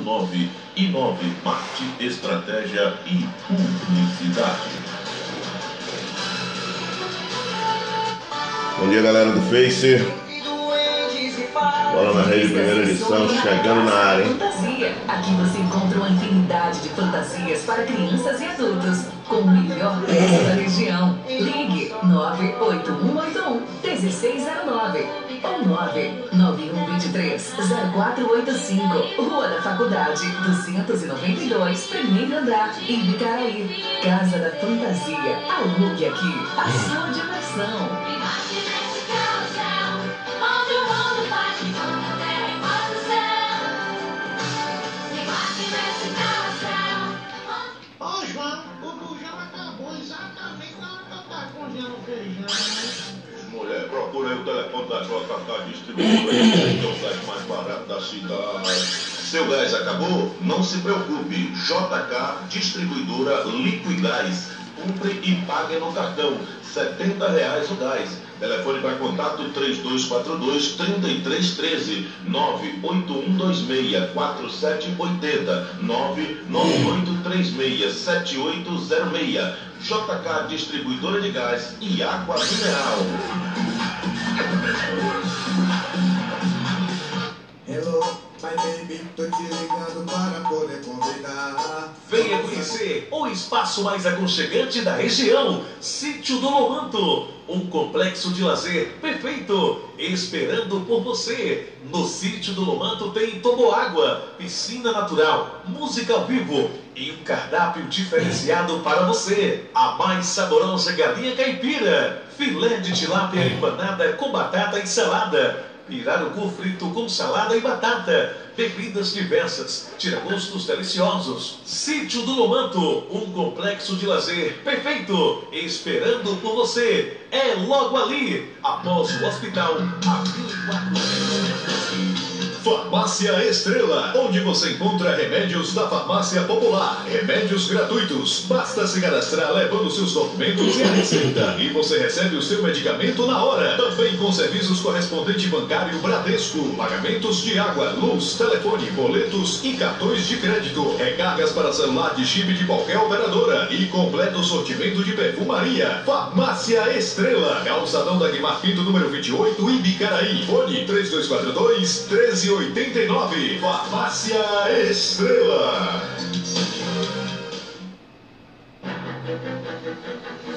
89 e 9 Marte Estratégia e Publicidade. Bom dia, galera do Face. Bola na rede, primeira edição, chegando na área, hein? Fantasia. Aqui você encontra uma infinidade de fantasias para crianças e adultos, com o melhor preço da região. Ligue 98181 1609 ou 99123 0485. Rua da Faculdade, 292, primeiro andar, em Bicaraí. Casa da Fantasia. Alugue aqui a sua diversão. Procura o telefone da JK Distribuidora que é o gás mais barato da cidade. Seu gás acabou? Não se preocupe. JK Distribuidora Liquigás. Compre e pague no cartão. 70 reais o gás. Telefone para contato 3242 3313 98126 4780 99836 7806 JK Distribuidora de Gás e Água Mineral. Hello, my baby, tô te ligando para poder convidar. Venha conhecer o espaço mais aconchegante da região, Sítio do Lomanto. Um complexo de lazer perfeito, esperando por você. No Sítio do Lomanto tem toboágua, piscina natural, música ao vivo e um cardápio diferenciado para você. A mais saborosa galinha caipira, filé de tilápia empanada com batata e salada. Pirarucu frito com salada e batata. Bebidas diversas, tiragostos deliciosos. Sítio do Lomanto, um complexo de lazer perfeito, esperando por você. É logo ali, após o hospital, 24 horas. Farmácia Estrela, onde você encontra remédios da farmácia popular, remédios gratuitos. Basta se cadastrar levando seus documentos e a receita e você recebe o seu medicamento na hora. Também com serviços correspondente bancário Bradesco, pagamentos de água, luz, telefone, boletos e cartões de crédito, recargas para celular de chip de qualquer operadora e completo sortimento de perfumaria. Farmácia Estrela, calçadão da Guimar número 28, Ibicaraí. Fone 3242 1389. Farmácia Estrela.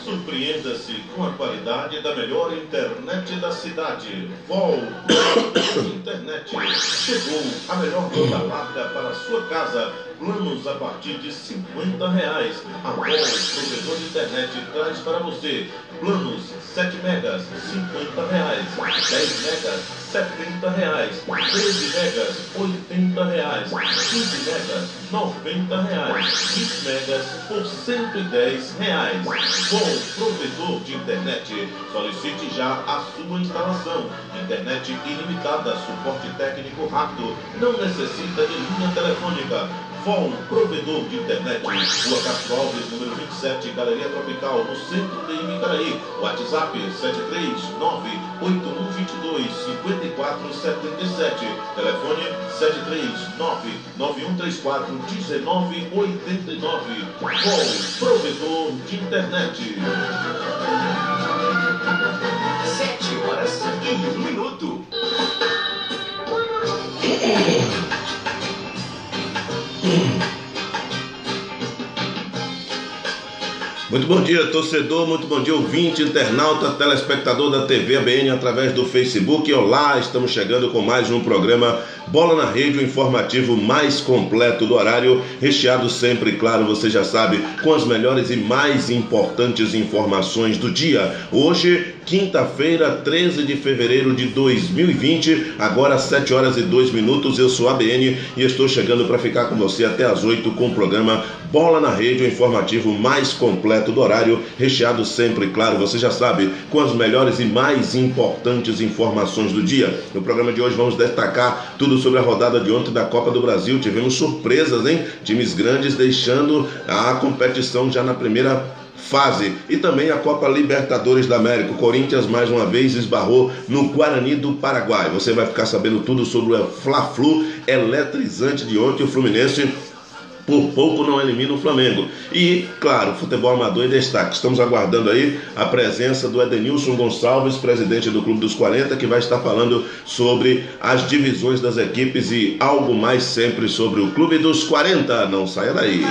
Surpreenda-se com a qualidade da melhor internet da cidade. Vol Internet. Chegou a melhor banda larga para sua casa. Planos a partir de 50 reais. A Vol, provedor de internet, traz para você planos 7 megas, 50 reais. 10 megas, 70 reais. 13 megas, 80 reais. 15 megas, 90 reais. 20 megas por 110 reais. Com provedor de internet, solicite já a sua instalação. Internet ilimitada, suporte técnico rápido, não necessita de linha telefônica. Vol, provedor de internet, Rua Castro Alves, número 27, Galeria Tropical, no centro de Imicaraí. WhatsApp 739-8122-5477. Telefone 739-9134-1989. Vol, provedor de internet. Sete horas e um minuto. Muito bom dia, torcedor, muito bom dia, ouvinte, internauta, telespectador da TV ABN através do Facebook. Olá, estamos chegando com mais um programa Bola na Rede, o informativo mais completo do horário, recheado sempre, claro, você já sabe, com as melhores e mais importantes informações do dia. Hoje, quinta-feira, 13 de fevereiro de 2020, agora 7 horas e 2 minutos. Eu sou a ABN e estou chegando para ficar com você até as 8 com o programa Bola na Rede, o informativo mais completo do horário, recheado sempre, claro, você já sabe, com as melhores e mais importantes informações do dia. No programa de hoje vamos destacar tudo sobre a rodada de ontem da Copa do Brasil. Tivemos surpresas, hein? Times grandes deixando a competição já na primeira fase. E também a Copa Libertadores da América. O Corinthians mais uma vez esbarrou no Guarani do Paraguai. Você vai ficar sabendo tudo sobre o Fla-Flu eletrizante de ontem. O Fluminense por pouco não elimina o Flamengo. E, claro, futebol amador em destaque. Estamos aguardando aí a presença do Edenilson Gonçalves, presidente do Clube dos 40, que vai estar falando sobre as divisões das equipes e algo mais sempre sobre o Clube dos 40. Não saia daí.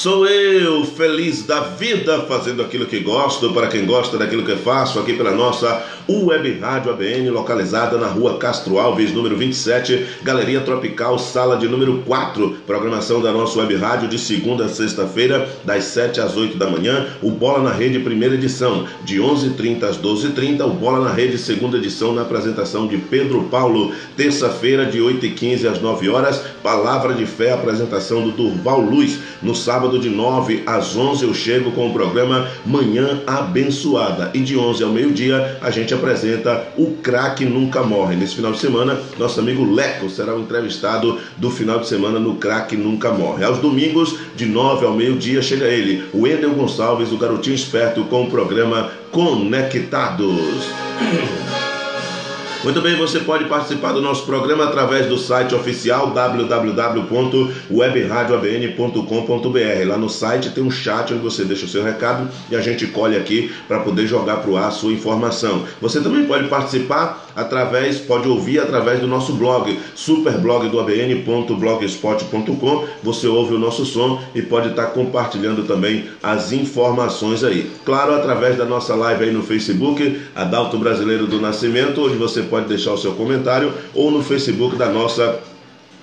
Sou eu, feliz da vida, fazendo aquilo que gosto, para quem gosta daquilo que faço, aqui pela nossa Web Rádio ABN, localizada na rua Castro Alves, número 27, Galeria Tropical, sala de número 4. Programação da nossa Web Rádio de segunda a sexta-feira, das 7 às 8 da manhã. O Bola na Rede, primeira edição, de 11h30 às 12h30. O Bola na Rede, segunda edição, na apresentação de Pedro Paulo. Terça-feira, de 8h15 às 9 horas. Palavra de Fé, apresentação do Durval Luz. No sábado, de 9 às 11 eu chego com o programa Manhã Abençoada. E de 11 ao meio-dia a gente apresenta o Craque Nunca Morre. Nesse final de semana, nosso amigo Leco será o entrevistado do final de semana no Craque Nunca Morre. Aos domingos, de 9 ao meio-dia, chega ele, o Endel Gonçalves, o garotinho esperto, com o programa Conectados. Muito bem, você pode participar do nosso programa através do site oficial www.webradioabn.com.br. Lá no site tem um chat onde você deixa o seu recado e a gente colhe aqui para poder jogar para o ar a sua informação. Você também pode participar através, pode ouvir através do nosso blog, superblogdoabn.blogspot.com. Você ouve o nosso som e pode estar compartilhando também as informações aí. Claro, através da nossa live aí no Facebook, Adalto Brasileiro do Nascimento, onde você pode deixar o seu comentário, ou no Facebook da nossa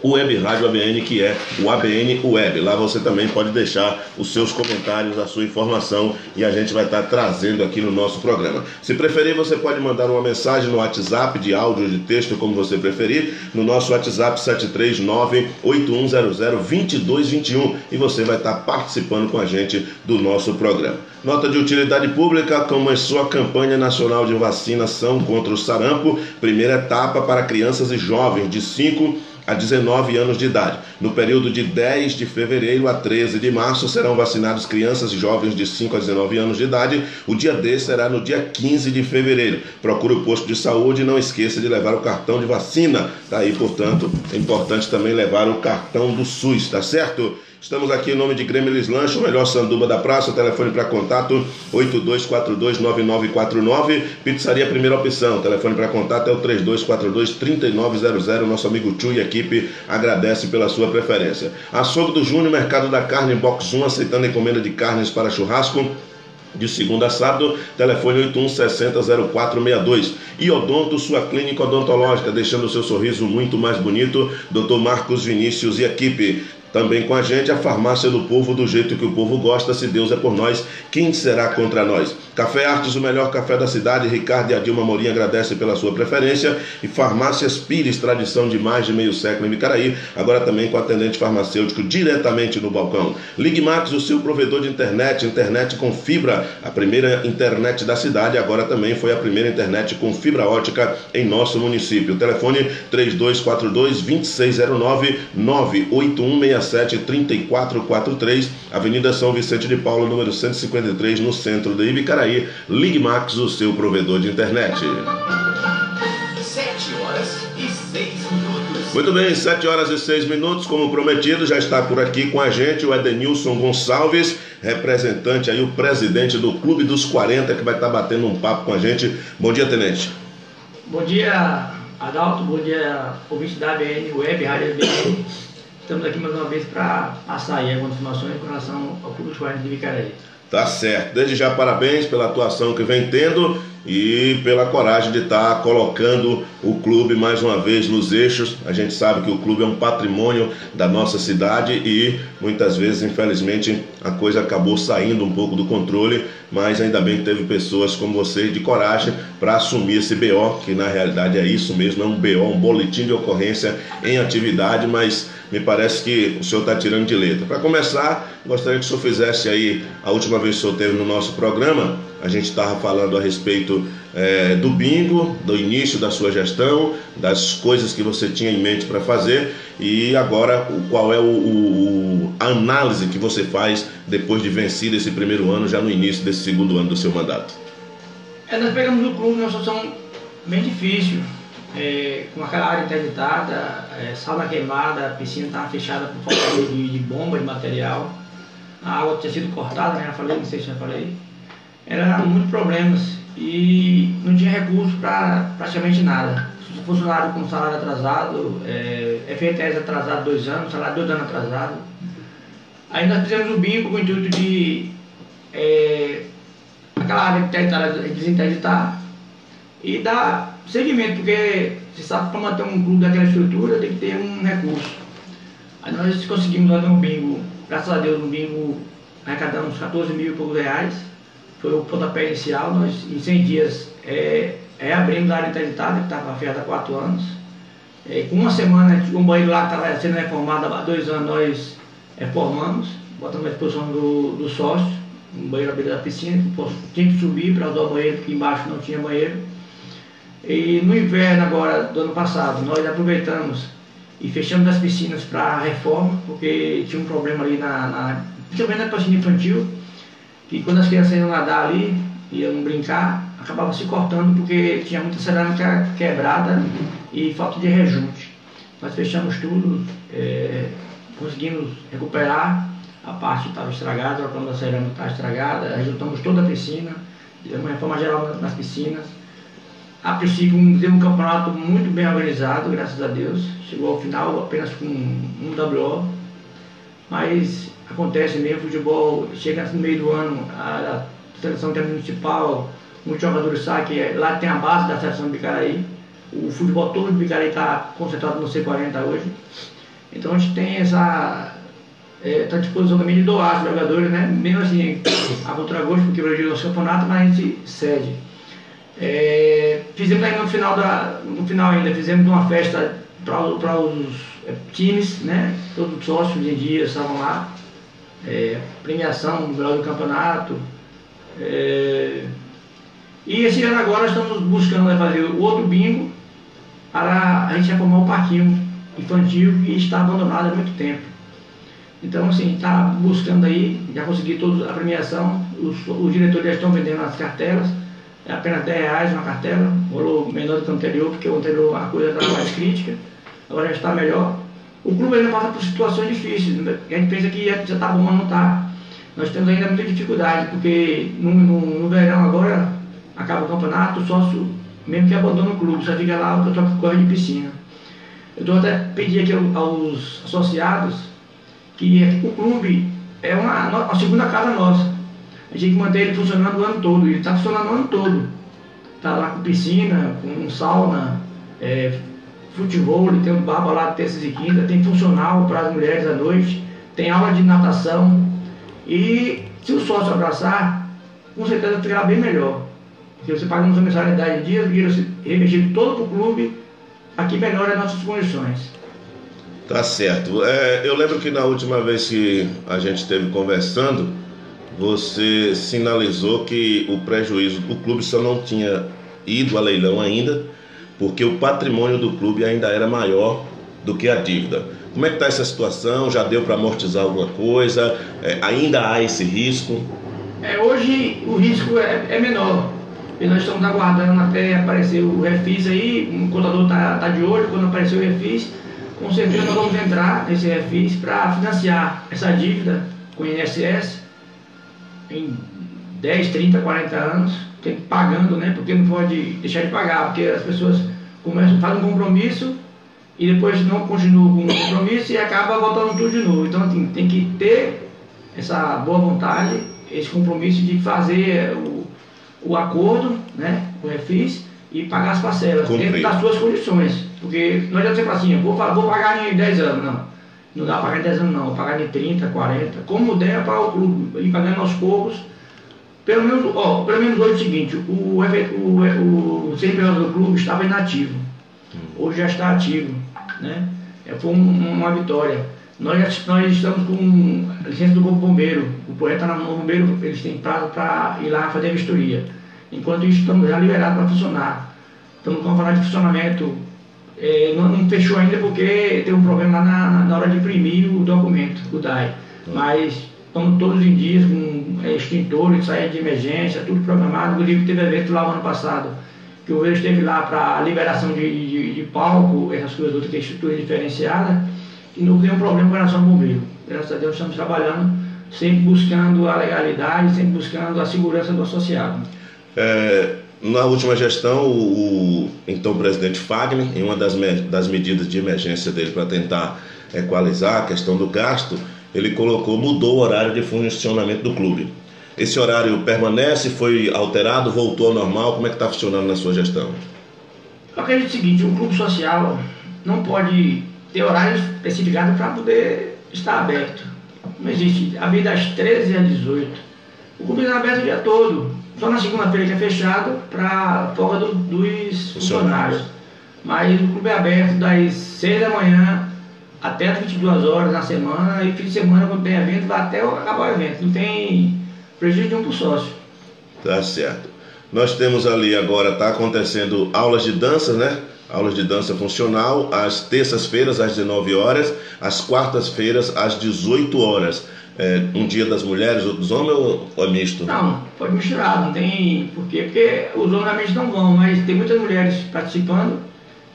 Web Rádio ABN, que é o ABN Web. Lá você também pode deixar os seus comentários, a sua informação e a gente vai estar trazendo aqui no nosso programa. Se preferir, você pode mandar uma mensagem no WhatsApp de áudio, de texto, como você preferir, no nosso WhatsApp 739-8100-2221 e você vai estar participando com a gente do nosso programa. Nota de utilidade pública começou a campanha nacional de vacinação contra o sarampo, primeira etapa para crianças e jovens de 5 a 19 anos de idade. No período de 10 de fevereiro a 13 de março serão vacinados crianças e jovens de 5 a 19 anos de idade. O dia D será no dia 15 de fevereiro. Procure o posto de saúde e não esqueça de levar o cartão de vacina. Daí, portanto, é importante também levar o cartão do SUS, tá certo? Estamos aqui em nome de Grêmio Lanche, o melhor sanduba da praça. Telefone para contato 82429949. Pizzaria Primeira Opção. Telefone para contato é o 32423900. Nosso amigo Tchu e equipe agradece pela sua preferência. Açougue do Júnior, Mercado da Carne, Box 1, aceitando encomenda de carnes para churrasco. De segunda a sábado, telefone 81600462. E Odonto, sua clínica odontológica, deixando o seu sorriso muito mais bonito. Dr. Marcos Vinícius e equipe. Também com a gente a farmácia do povo, do jeito que o povo gosta. Se Deus é por nós, quem será contra nós? Café Artes, o melhor café da cidade. Ricardo e a Dilma Morim agradecem pela sua preferência. E Farmácias Pires, tradição de mais de meio século em Micaraí. Agora também com atendente farmacêutico diretamente no balcão. Ligue Max, o seu provedor de internet. Internet com fibra. A primeira internet da cidade. Agora também foi a primeira internet com fibra ótica em nosso município. Telefone 3242 2609 98167 3443, Avenida São Vicente de Paulo, número 153, no centro de Ibicaraí. Ligue Max, o seu provedor de internet. 7 horas e 6 minutos. Muito bem, 7 horas e 6 minutos, como prometido, já está por aqui com a gente o Edenilson Gonçalves, representante aí, o presidente do Clube dos 40, que vai estar batendo um papo com a gente. Bom dia, tenente. Bom dia, Adalto. Bom dia, ouvinte da ABN Web, Rádio ABN. Estamos aqui mais uma vez para passar aí algumas informações com relação ao Clube dos 40 de Vicaraí. Tá certo. Desde já, parabéns pela atuação que vem tendo e pela coragem de estar colocando o clube mais uma vez nos eixos. A gente sabe que o clube é um patrimônio da nossa cidade e muitas vezes, infelizmente, a coisa acabou saindo um pouco do controle, mas ainda bem que teve pessoas como você de coragem para assumir esse BO, que na realidade é isso mesmo, é um BO, um boletim de ocorrência em atividade, mas me parece que o senhor está tirando de letra. Para começar, gostaria que o senhor fizesse aí, a última vez que o senhor teve no nosso programa, a gente estava falando a respeito é, do bingo, do início da sua gestão, das coisas que você tinha em mente para fazer e agora qual é o, o, a análise que você faz depois de vencido esse primeiro ano, já no início desse segundo ano do seu mandato. É, nós pegamos o clube numa situação bem difícil, é, com aquela área interditada, é, sauna queimada, a piscina estava fechada por falta de, de bomba, de material, a água tinha sido cortada, né? Eu falei, não sei se já falei. Era muitos problemas e não tinha recurso para praticamente nada. Funcionário com salário atrasado, é, FNTS atrasado dois anos, salário dois anos atrasado. Aí nós fizemos o bingo com o intuito de é, aquela área interditada desinterditar e dar seguimento, porque você sabe para manter um clube daquela estrutura tem que ter um recurso. Aí nós conseguimos fazer um bingo, graças a Deus, um bingo arrecadamos 14 mil e poucos reais foi o pontapé inicial. Nós, em 100 dias, é, é abrimos a área interditada, que estava fechada há 4 anos. É, com uma semana, um banheiro lá que estava sendo reformado há dois anos, nós reformamos, botamos à disposição do, do sócio, um banheiro à beira da piscina, que tinha que subir para usar o banheiro, porque embaixo não tinha banheiro. E no inverno agora do ano passado, nós aproveitamos e fechamos as piscinas para reforma, porque tinha um problema ali na, na principalmente na piscina infantil, que quando as crianças iam nadar ali, iam brincar, acabava se cortando porque tinha muita cerâmica quebrada e falta de rejunte. Nós fechamos tudo, é, conseguimos recuperar a parte que estava estragada, a da cerâmica estava estragada, rejuntamos toda a piscina, fizemos uma reforma geral nas piscinas. A princípio, teve um campeonato muito bem organizado, graças a Deus. Chegou ao final apenas com um WO, mas acontece mesmo, futebol chega no meio do ano, a, a seleção municipal, muitos jogadores sabem que é, lá tem a base da seleção de Bicaraí, o futebol todo de Bicaraí está concentrado no C40 hoje, então a gente tem essa, é, tá disposição também de doar os jogadores, né? mesmo assim, a contragosto, porque o Brasil é o campeonato, mas a gente cede. É, fizemos aí no final, da, no final ainda, fizemos uma festa para os é, times, né? Todos os sócios em dia estavam lá é, premiação final do campeonato. É, e esse ano agora estamos buscando né, fazer o outro bingo para a gente reformar o parquinho infantil que está abandonado há muito tempo. Então, assim, está buscando aí, já consegui toda a premiação, os, os diretores já estão vendendo as cartelas, é apenas 10 reais uma cartela, valor menor do que o anterior, porque o anterior a coisa estava mais crítica, agora já está melhor. O clube ainda passa por situações difíceis. Né? A gente pensa que já está bom, mas não está. Nós temos ainda muita dificuldade, porque no, no, no, verão agora acaba o campeonato, o sócio, mesmo que abandona o clube, só fica lá o pessoal que corre de piscina. Eu estou até pedindo aqui aos associados que o clube é uma, uma segunda casa nossa. A gente manter ele funcionando o ano todo. Ele está funcionando o ano todo. Está lá com piscina, com sauna, é, futebol, tem um bar lá terças e quintas, tem funcional para as mulheres à noite, tem aula de natação. E se o sócio abraçar, com certeza ficará bem melhor. Se você paga uma mensalidade de dias, vira revertido todo para o clube, aqui melhora as nossas condições. Tá certo. É, eu lembro que na última vez que a gente esteve conversando, você sinalizou que o prejuízo, o clube só não tinha ido a leilão ainda, porque o patrimônio do clube ainda era maior do que a dívida. Como é que está essa situação? Já deu para amortizar alguma coisa? É, ainda há esse risco? É, hoje o risco é, é, menor. E nós estamos aguardando até aparecer o refis aí, o contador está tá de olho, quando aparecer o refis, com certeza nós vamos entrar nesse refis para financiar essa dívida com o INSS em 10, 30, 40 anos tem que pagando, né? Porque não pode deixar de pagar, porque as pessoas começam, fazem um compromisso e depois não continuam com o compromisso e acaba voltando tudo de novo. Então assim, tem que ter essa boa vontade, esse compromisso de fazer o, o acordo, né? o refis e pagar as parcelas dentro das suas condições. Porque não adianta você falar assim, vou, vou pagar em 10 anos, não. Não dá para pagar em 10 anos não, pagar em 30, 40. Como der para o clube, ir pagando aos poucos. Pelo menos, ó, pelo menos hoje é o seguinte, o, efe- o, o CNPJ do clube estava inativo. Hoje já está ativo. Né? É, Foi um- uma vitória. Nós, nós estamos com a licença do Corpo Bombeiro. O projeto está no bombeiro, eles têm prazo para ir lá fazer a vistoria. Enquanto isso, estamos já liberados para funcionar. Estamos com falar de funcionamento. Eh, não, não fechou ainda porque tem um problema na, na hora de imprimir o documento, o DAI. Mas estamos todos em dias com eh, extintores, saída de emergência, tudo programado. Inclusive teve evento lá o ano passado, que o governo esteve lá para liberação de, de, de palco, essas coisas outras, que é estrutura diferenciada, e não tem um problema com relação ao bombeiro. Graças a Deus estamos trabalhando, sempre buscando a legalidade, sempre buscando a segurança do associado. É, na última gestão, o, o então presidente Fagner, em uma das, me- das medidas de emergência dele para tentar equalizar a questão do gasto, ele colocou, mudou o horário de funcionamento do clube. Esse horário permanece, foi alterado, voltou ao normal? Como é que está funcionando na sua gestão? Eu acredito o seguinte, um clube social não pode ter horário especificado para poder estar aberto. Não existe. Abrir das 13 às 18. O clube está aberto o dia todo. Só na segunda-feira que é fechado para folga do- dos funcionários. Mas o clube é aberto das 6 da manhã até as 22 horas na semana e fim de semana quando tem evento vai até acabar o evento. Não tem prejuízo nenhum para o sócio. Tá certo. Nós temos ali agora, está acontecendo aulas de dança, né? Aulas de dança funcional, às terças-feiras, às 19 horas, às quartas-feiras, às 18 horas. É, um dia das mulheres, outro dos homens ou ou é misto? Não, pode misturar, não tem porquê, porque os homens realmente não vão, mas tem muitas mulheres participando.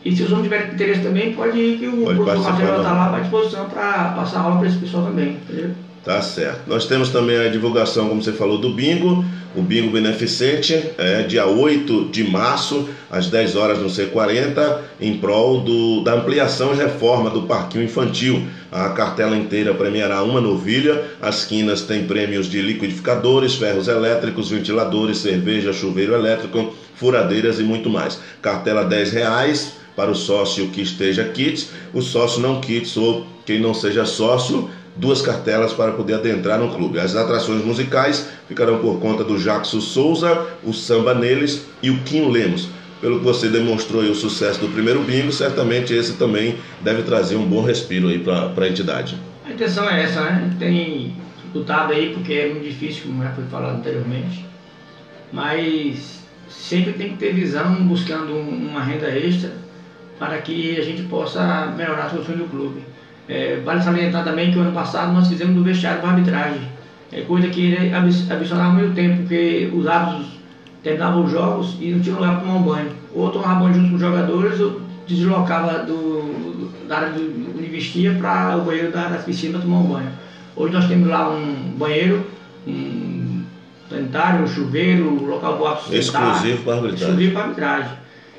E se os homens tiverem interesse também, pode ir que o Pode professor Marcelo está lá à disposição para passar aula para esse pessoal também. Entendeu? Tá certo. Nós temos também a divulgação, como você falou, do bingo. O bingo beneficente é dia 8 de março, às 10 horas no C40, em prol do, da ampliação e reforma do parquinho infantil. A cartela inteira premiará uma novilha. As quinas têm prêmios de liquidificadores, ferros elétricos, ventiladores, cerveja, chuveiro elétrico, furadeiras e muito mais. Cartela 10 reais para o sócio que esteja kits, o sócio não kits ou quem não seja sócio, duas cartelas para poder adentrar no clube. As atrações musicais ficarão por conta do Jackson Souza, o Samba Neles e o Quinho Lemos. Pelo que você demonstrou o sucesso do primeiro bingo, certamente esse também deve trazer um bom respiro aí para a entidade. A intenção é essa, né? Tem lutado aí porque é muito difícil, como já foi falado anteriormente. Mas sempre tem que ter visão buscando um- uma renda extra para que a gente possa melhorar as condições do clube. É, vale salientar também que o ano passado nós fizemos do vestiário para arbitragem. É coisa que ele absorvava muito tempo, porque os árbitros terminavam os jogos e não tinham lugar para tomar um banho. Ou tomava banho junto com os jogadores, ou deslocava do, da área do- onde vestia para o banheiro da, da piscina tomar um banho. Hoje nós temos lá um banheiro, um sanitário, um chuveiro, um local para o árbitro sentar. Exclusivo para arbitragem. Exclusivo para arbitragem.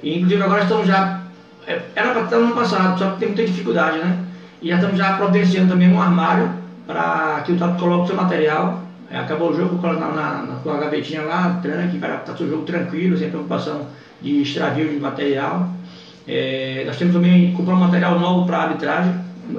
E inclusive agora estamos já. é, Era para estar no ano passado, só que tem muita dificuldade, né? E já estamos já providenciando também um armário para que o tábua coloque o seu material. É, acabou o jogo, coloca na, na, na sua gavetinha lá, tranque, vai estar o jogo tranquilo, sem preocupação de extravio de material. É, nós temos também comprar um material novo para arbitragem.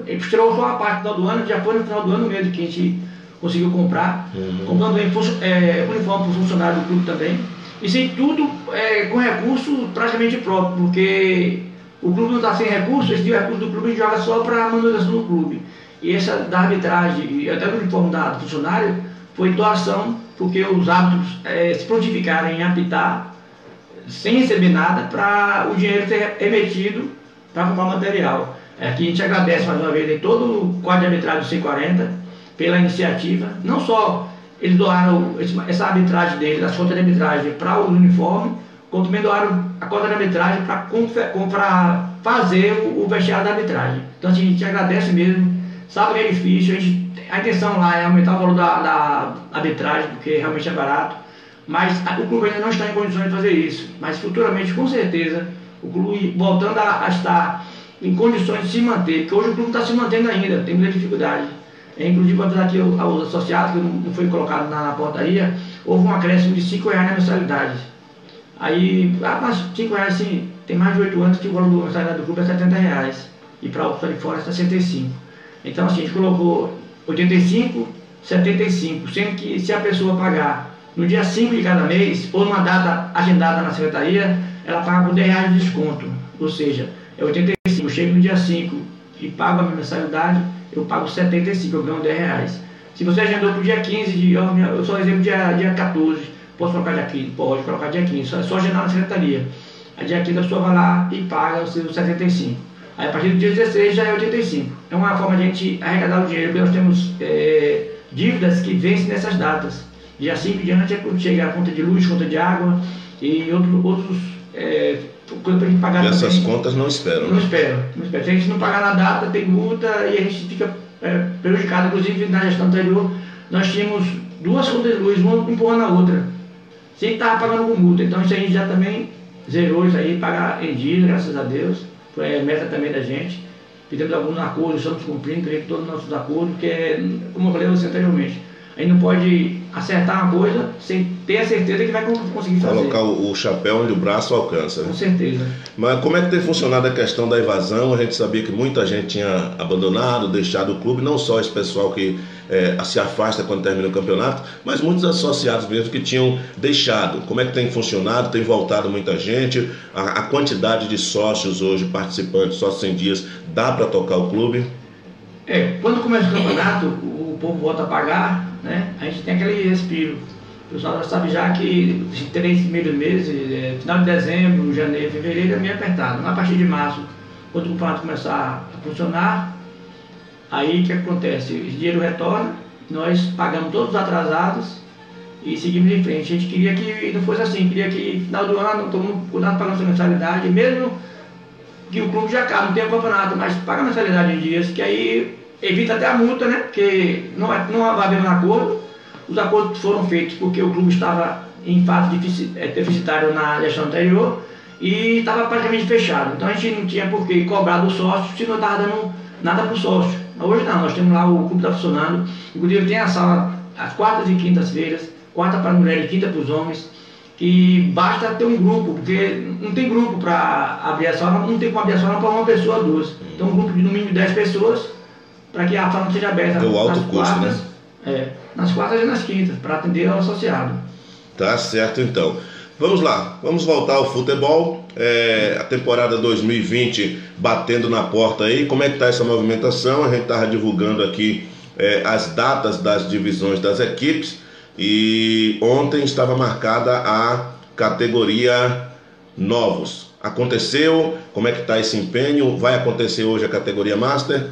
Ele tirou só a parte do final do ano, já foi no final do ano mesmo que a gente conseguiu comprar. Comprando também funcio- é, uniforme para o funcionário do clube também. Isso aí tudo é, com recurso praticamente próprio, porque o clube não está sem recurso, esse recurso do clube joga só para a manutenção do clube. E essa da arbitragem e até do uniforme da, funcionário foi doação, porque os árbitros é, se prontificaram em apitar sem receber nada para o dinheiro ser remetido para comprar material. Aqui a gente agradece mais uma vez todo o quadro de arbitragem do C40 pela iniciativa. Não só eles doaram essa arbitragem deles, as contas de arbitragem para o uniforme, também doaram a conta de arbitragem para fazer o, o vestiário da arbitragem. Então assim, a gente agradece mesmo, sabe que é difícil, a, gente- a intenção lá é aumentar o valor da, da arbitragem, porque realmente é barato, mas a- o clube ainda não está em condições de fazer isso. Mas futuramente, com certeza, o clube voltando a, a estar em condições de se manter, porque hoje o clube está se mantendo ainda, tem muita dificuldade. É, inclusive, apesar eu- aos associados, que não, não foi colocado na, na portaria, houve um acréscimo de 5 reais na mensalidade. Aí, ah, mas 5 reais sim, tem mais de 8 anos que o valor da mensalidade do clube é 70 reais. E para o de fora é 65. Então assim, a gente colocou 85, 75, sendo que se a pessoa pagar no dia 5 de cada mês, ou numa data agendada na secretaria, ela paga por 10 reais de desconto. Ou seja, é 85, eu chego no dia 5 e pago a minha mensalidade, eu pago 75, eu ganho 10 reais. Se você agendou para o dia 15 de. Eu sou exemplo dia, dia 14, posso colocar dia 15? Pode colocar dia 15, só, só agendar na secretaria. A dia 15 a pessoa vai lá e paga os seus 75. Aí a partir do dia 16 já é 85. É uma forma de a gente arrecadar o dinheiro, porque nós temos é, dívidas que vencem nessas datas. Dia 5 de diante é quando chega a conta de luz, conta de água e outro, outros é, coisas para a gente pagar E essas também. contas não esperam. Não né? espero, não espero. Se a gente não pagar na data, tem multa e a gente fica é, prejudicado. Inclusive, na gestão anterior, nós tínhamos duas contas de luz, uma empurrando a outra. Sem estar pagando com multa. Então, isso a gente já também zerou isso aí, pagar em dia, graças a Deus. Foi a meta também da gente. Fizemos alguns acordos, estamos cumprindo todos os nossos acordos, porque, como eu falei a você anteriormente, a gente não pode acertar uma coisa sem ter a certeza que vai con- conseguir fazer. Colocar o, chapéu onde o braço alcança. né? Com certeza. Mas como é que tem funcionado a questão da evasão? A gente sabia que muita gente tinha abandonado, deixado o clube, não só esse pessoal que eh, se afasta quando termina o campeonato, mas muitos associados mesmo que tinham deixado. Como é que tem funcionado? Tem voltado muita gente? A, a quantidade de sócios hoje, participantes, sócios em dias, dá para tocar o clube? É, quando começa o campeonato, o povo volta a pagar, né? A gente tem aquele respiro. O pessoal já sabe já que esses três primeiros meses, é, final de dezembro, janeiro, fevereiro é meio apertado. Mas a partir de março, quando o campeonato começar a funcionar, aí o que acontece? O dinheiro retorna, nós pagamos todos os atrasados e seguimos em frente. A gente queria que não fosse assim, queria que final do ano todo mundo pudesse pagar sua mensalidade, mesmo que o clube já acaba, não tem o campeonato, mas paga a mensalidade em dias, que aí evita até a multa, né? Porque não vai, não vai haver um acordo. Os acordos foram feitos porque o clube estava em fase eh, deficitário na gestão anterior e estava praticamente fechado. Então a gente não tinha por que cobrar do sócio se não estava dando nada para o sócio. Hoje não, nós temos lá o clube está funcionando, inclusive tem a sala às quartas e quintas-feiras, quarta para mulheres e quinta para os homens, que basta ter um grupo, porque não tem grupo para abrir a sala, não tem como abrir a sala para uma pessoa ou duas. Então um grupo de no mínimo 10 pessoas, para que a sala seja aberta o alto nas custo, quartas, né? é, nas quartas e nas quintas, para atender ao associado. Tá certo então. Vamos lá, vamos voltar ao futebol. É, a temporada 2020 batendo na porta aí. Como é que tá essa movimentação? A gente estava divulgando aqui é, as datas das divisões das equipes e ontem estava marcada a categoria novos. Aconteceu? Como é que está esse empenho? Vai acontecer hoje a categoria Master?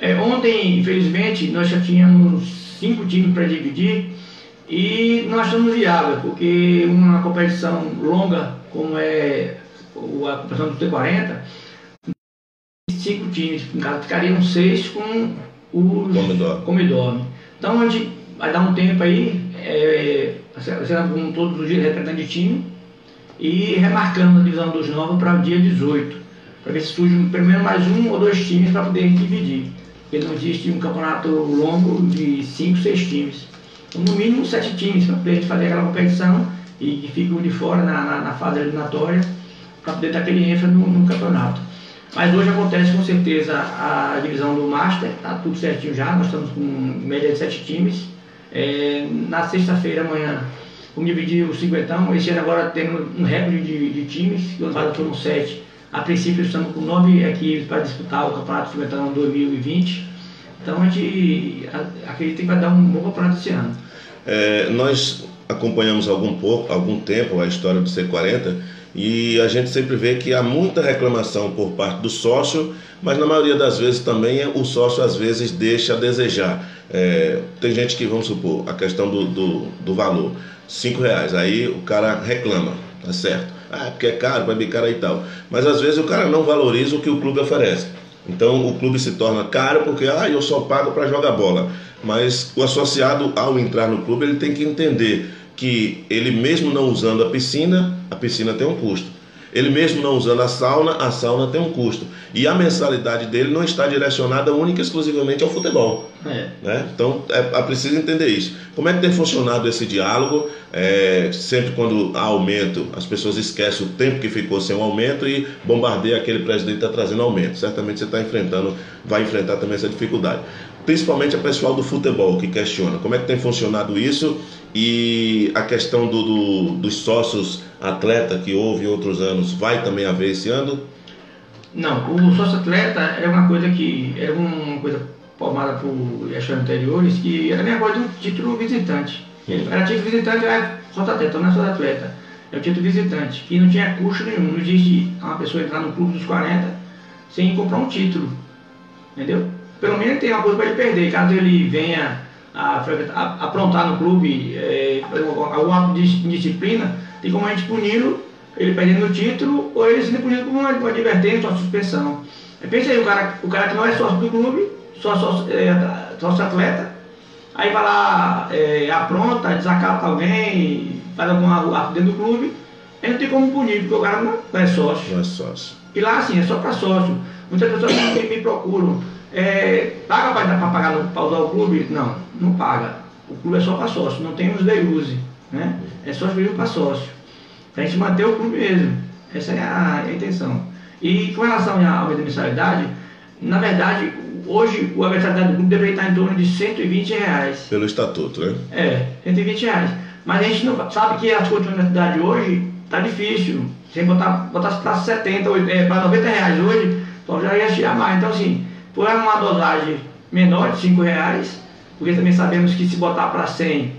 É, ontem, infelizmente, nós já tínhamos cinco times para dividir e nós estamos viáveis, porque uma competição longa, como é a competição do T40, cinco times, ficariam seis com o Como dorme. como dorme. Então gente vai dar um tempo aí, é, será com todos os dias representante de time e remarcando a divisão dos novos para o dia 18, para ver se surge pelo menos mais um ou dois times para poder dividir. Porque não existe um campeonato longo de cinco, seis times. Então, no mínimo sete times para poder fazer aquela competição e que um de fora na, na, na fase eliminatória para poder dar aquele ênfase no, no campeonato. Mas hoje acontece com certeza a divisão do Master, tá tudo certinho já, nós estamos com média de sete times. É, na sexta-feira amanhã vamos dividir o cinquentão, esse ano agora temos um recorde de, de times, que ano passado foram sete. A princípio estamos com nove equipes para disputar o campeonato cinquentão 2020. Então a gente acredita que vai dar um bom campeonato esse ano. É, nós acompanhamos algum pouco, algum tempo a história do C40 e a gente sempre vê que há muita reclamação por parte do sócio, mas na maioria das vezes também o sócio às vezes deixa a desejar. É, tem gente que, vamos supor, a questão do, do, do valor, cinco reais, aí o cara reclama, tá certo? Ah, porque é caro, vai bem caro e tal. Mas às vezes o cara não valoriza o que o clube oferece. Então o clube se torna caro porque ah, eu só pago para jogar bola. Mas o associado, ao entrar no clube, ele tem que entender que ele mesmo não usando a piscina, a piscina tem um custo. Ele mesmo não usando a sauna, a sauna tem um custo. E a mensalidade dele não está direcionada única e exclusivamente ao futebol. É. Né? Então é, é preciso entender isso. Como é que tem funcionado esse diálogo? É, sempre quando há aumento, as pessoas esquecem o tempo que ficou sem o aumento e bombardeia aquele presidente que está trazendo aumento. Certamente você está enfrentando, vai enfrentar também essa dificuldade. Principalmente a pessoal do futebol que questiona como é que tem funcionado isso e a questão do, do, dos sócios atleta que houve em outros anos vai também haver esse ano? Não, o sócio atleta é uma coisa que era uma coisa formada por gestões anteriores que era a mesma coisa do título visitante. Era título visitante, é sócio atleta, não é sócio atleta. É o título visitante, que não tinha custo nenhum. Não existe uma pessoa entrar no clube dos 40 sem comprar um título. Entendeu? Pelo menos tem uma coisa para ele perder. Caso ele venha a, a, aprontar no clube é, algum ato de disciplina, tem como a gente puni-lo, ele perdendo o título, ou ele sendo punido por uma, uma advertência, uma suspensão. Pensa aí, o cara, o cara que não é sócio do clube, só sócio, é, sócio atleta, aí vai lá, é, apronta, desacata alguém, faz algum ato dentro do clube, ele não tem como punir, porque o cara não é sócio. Não é sócio. E lá assim, é só para sócio. Muitas pessoas me, me procuram. É, paga para pagar para usar o clube? Não, não paga. O clube é só para sócio, não tem os day use, né? É só para sócio. Para a gente manter o clube mesmo. Essa é a, a intenção. E com relação à aumento da mensalidade, na verdade, hoje o mensalidade do clube deveria estar em torno de 120 reais. Pelo estatuto, né? É, 120 reais. Mas a gente não sabe que as condições da cidade hoje tá difícil. Sem botar, botar para 70, é, para 90 reais hoje, então já ia tirar mais. Então assim, por uma dosagem menor de 5 reais, porque também sabemos que se botar para 100,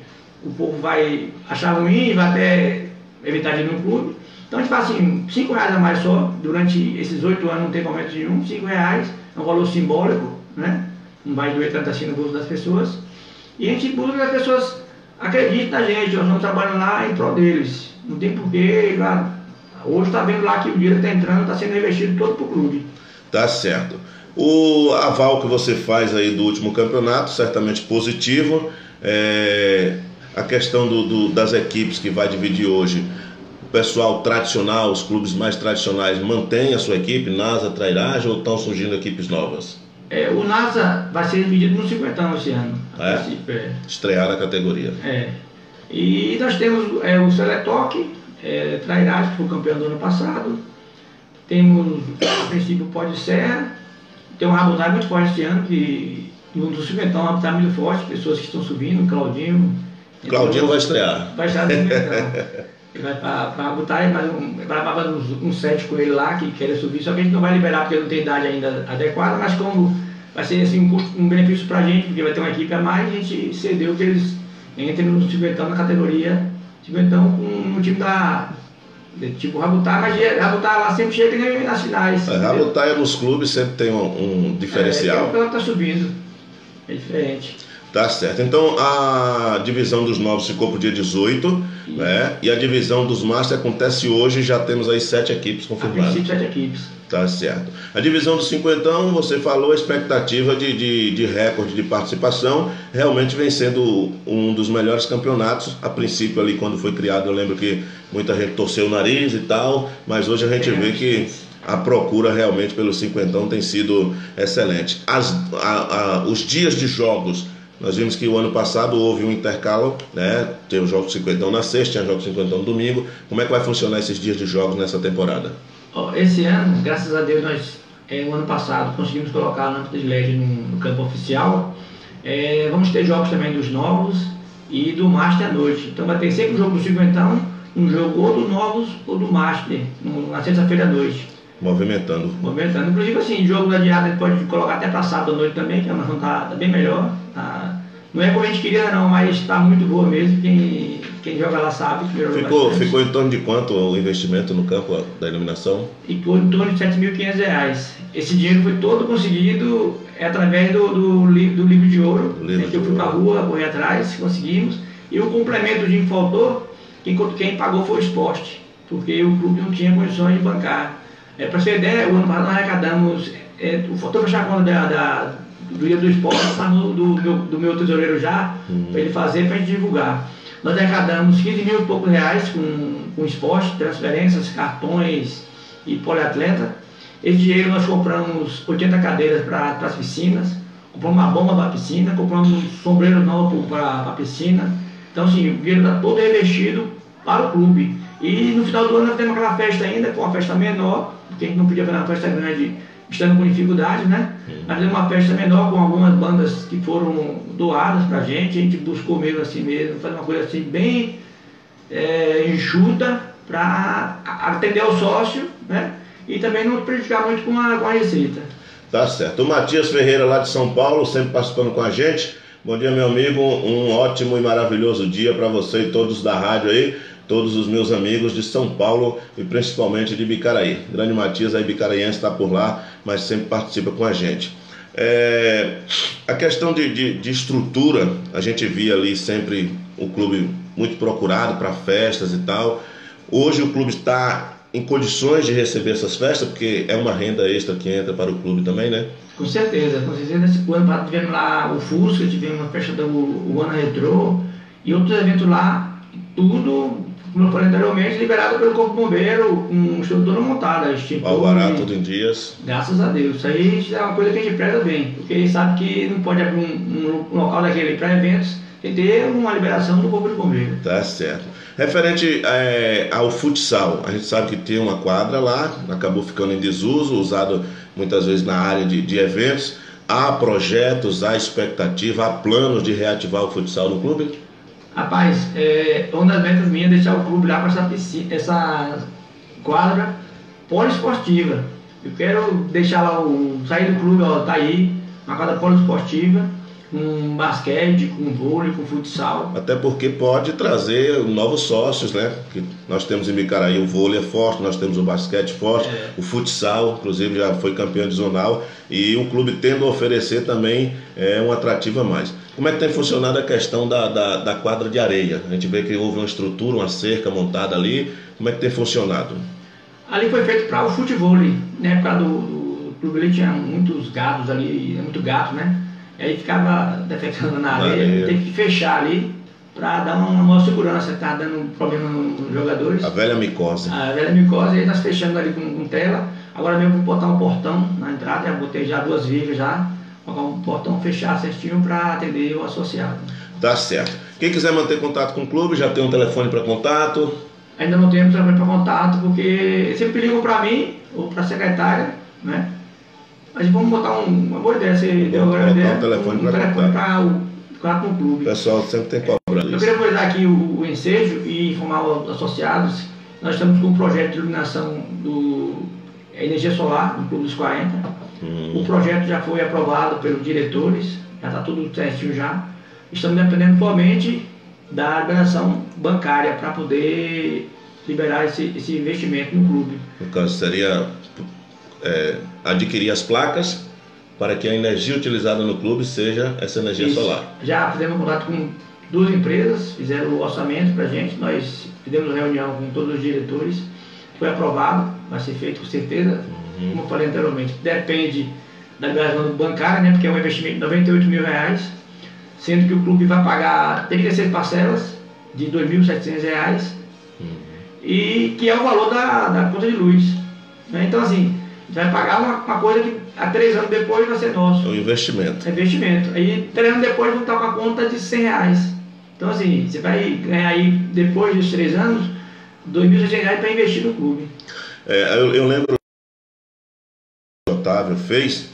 o povo vai achar ruim, vai até evitar de ir no clube. Então a gente fala assim, 5 reais a mais só, durante esses 8 anos não teve aumento nenhum, 5 reais é um valor simbólico, né? Não vai doer tanto assim no bolso das pessoas. E a gente busca que as pessoas acreditem na gente, nós estamos trabalhando lá em prol deles. Não tem porquê, lá, hoje está vendo lá que o dinheiro está entrando, está sendo investido todo para o clube. Tá certo. O aval que você faz aí do último campeonato, certamente positivo. É, a questão do, do, das equipes que vai dividir hoje, o pessoal tradicional, os clubes mais tradicionais, mantém a sua equipe, NASA, Trairagem, ou estão surgindo equipes novas? É, o NASA vai ser dividido no 50 esse ano. É? é. Estrear a categoria. É. E nós temos é, o Seletoque, é, Trairagem, que foi campeão do ano passado. Temos, a princípio, Pode Serra. Tem um Rabotai muito forte este ano, que um dos 50 um Rabotai muito forte, pessoas que estão subindo, Claudinho. Claudinho vai estrear. Vai estrear no 50 Ele vai para Rabotai, mas um, vai um, um set com ele lá, que quer subir, só que a gente não vai liberar porque não tem idade ainda adequada, mas como vai ser assim, um, custo, um benefício para a gente, porque vai ter uma equipe a mais, a gente cedeu que eles entrem no 50 na categoria 50 com o time da Tipo, Rabutar, mas Rabutar lá sempre chega nas finais. É, nos clubes sempre tem um, um diferencial. É, é o tá subindo. É diferente. Tá certo. Então a divisão dos novos ficou para o dia 18, né? E a divisão dos Masters acontece hoje já temos aí sete equipes confirmadas. A sete equipes. Tá certo. A divisão dos cinquentão, você falou, a expectativa de, de, de, recorde de participação, realmente vem sendo um dos melhores campeonatos. A princípio, ali, quando foi criado, eu lembro que muita gente torceu o nariz e tal, mas hoje a gente vê que a procura realmente pelo cinquentão tem sido excelente. As, a, a, os dias de jogos nós vimos que o ano passado houve um intercalo, né? Teve o jogo 50 na sexta, tinha jogo 50 no domingo. Como é que vai funcionar esses dias de jogos nessa temporada? Esse ano, graças a Deus, nós, é, o ano passado, conseguimos colocar a Lâmpada de LED no, campo oficial. É, vamos ter jogos também dos novos e do Master à noite. Então vai ter sempre um jogo do 50, um jogo ou do novos ou do Master, na sexta-feira à noite. Movimentando. Movimentando. Inclusive, assim, jogo da diada a gente pode colocar até para sábado à noite também, que a noção está tá bem melhor. Tá, não é como a gente queria, não, mas está muito boa mesmo. Quem, quem joga lá sabe. Ficou, ficou em torno de quanto o investimento no campo da iluminação? Ficou em torno de R$ 7.500. Esse dinheiro foi todo conseguido através do, do, do livro de ouro. Livro né, que eu fui para a rua, correr atrás, conseguimos. E o complemento de faltou, quem, quem pagou foi o esporte, porque o clube não tinha condições de bancar. É, para você ideia, o ano passado nós arrecadamos, é, o fotógrafo a conta da, da Dia do Esporte está no, do, do, do, meu tesoureiro já, uhum. para ele fazer, para a gente divulgar. Nós arrecadamos 15 mil e poucos reais com com esporte, transferências, cartões e poliatleta. Esse dinheiro nós compramos 80 cadeiras para as piscinas, compramos uma bomba para a piscina, compramos um sombreiro novo para a piscina. Então, assim, o dinheiro está todo revestido para o clube. E no final do ano nós temos aquela festa ainda, com uma festa menor, porque a gente não podia fazer uma festa grande estando com dificuldade, né? Nós fizemos uma festa menor com algumas bandas que foram doadas pra gente, a gente buscou mesmo assim mesmo, fazer uma coisa assim bem é, enxuta para atender o sócio, né? E também não prejudicar muito com a, com a receita. Tá certo. O Matias Ferreira, lá de São Paulo, sempre participando com a gente. Bom dia, meu amigo. Um ótimo e maravilhoso dia para você e todos da rádio aí, todos os meus amigos de São Paulo e principalmente de Bicaraí. Grande Matias aí, Bicaraiense, está por lá, mas sempre participa com a gente. É, a questão de, de, de estrutura, a gente via ali sempre o clube muito procurado para festas e tal. Hoje o clube está em condições de receber essas festas, porque é uma renda extra que entra para o clube também, né? Com certeza, com certeza. Nesse ano tivemos lá o Fusca, tivemos a festa do Ana Retrô e outros eventos lá, tudo, anteriormente, liberado pelo Corpo Bombeiro, com estrutura montada, extintor. Alvará, e- tudo em dias. Graças a Deus. Isso aí é uma coisa que a gente preza bem, porque a gente sabe que não pode abrir um, um local daquele para eventos sem ter uma liberação do Corpo de Bombeiro. Tá certo. Referente é, ao futsal, a gente sabe que tem uma quadra lá, acabou ficando em desuso, usado muitas vezes na área de, de eventos. Há projetos, há expectativa, há planos de reativar o futsal no clube? Rapaz, é, uma das metas minhas é deixar o clube lá com essa, piscina, essa quadra poliesportiva. Eu quero deixar lá o. sair do clube, ó, tá aí, uma quadra poliesportiva, com basquete, com vôlei, com futsal. Até porque pode trazer novos sócios, né? Que nós temos em Bicaraí o vôlei é forte, nós temos o basquete forte, É. o futsal, inclusive já foi campeão de zonal, e o clube tendo a oferecer também é, um atrativo a mais. Como é que tem funcionado a questão da, da, da quadra de areia? A gente vê que houve uma estrutura, uma cerca montada ali. Como é que tem funcionado? Ali foi feito para o futebol, na época do, do clube ali tinha muitos gatos ali, muito gato, né? E aí ficava defecando na areia, teve que fechar ali para dar uma maior segurança, que tava dando problema nos jogadores. A velha micose. A velha micose, aí nós fechando ali com, com tela. Agora mesmo vou botar um portão na entrada, já botei já duas vigas já, colocar um portão fechar certinho para atender o associado. Tá certo. Quem quiser manter contato com o clube, já tem um telefone para contato. Ainda não temos telefone para contato, porque sempre ligam para mim ou para a secretária, né? Mas vamos botar um, uma boa ideia, você deu agora colocar ideia, um telefone um para o contato com o O clube. pessoal sempre tem cobrado Eu isso. queria aproveitar aqui o, o ensejo e informar os associados. Nós estamos com um projeto de iluminação do é, energia solar do Clube dos 40. Hum. O projeto já foi aprovado pelos diretores, já está tudo certinho já. Estamos dependendo somente da liberação bancária para poder liberar esse, esse investimento no clube. No caso, seria é, adquirir as placas para que a energia utilizada no clube seja essa energia Isso. solar. Já fizemos contato com duas empresas, fizeram o orçamento para a gente, nós fizemos reunião com todos os diretores, foi aprovado, vai ser feito com certeza, como eu falei anteriormente, depende da liberação bancária, né, porque é um investimento de 98 mil reais, sendo que o clube vai pagar 36 parcelas de 2.700 reais, e que é o valor da, da conta de luz. né? Então assim, vai pagar uma, uma coisa que há três anos depois vai ser nosso. É um investimento. É investimento. Aí, três anos depois, vão estar com a conta de 100 reais. Então, assim, você vai ganhar aí, depois dos três anos, 2.600 reais para investir no clube. É, eu, eu lembro que o Otávio fez,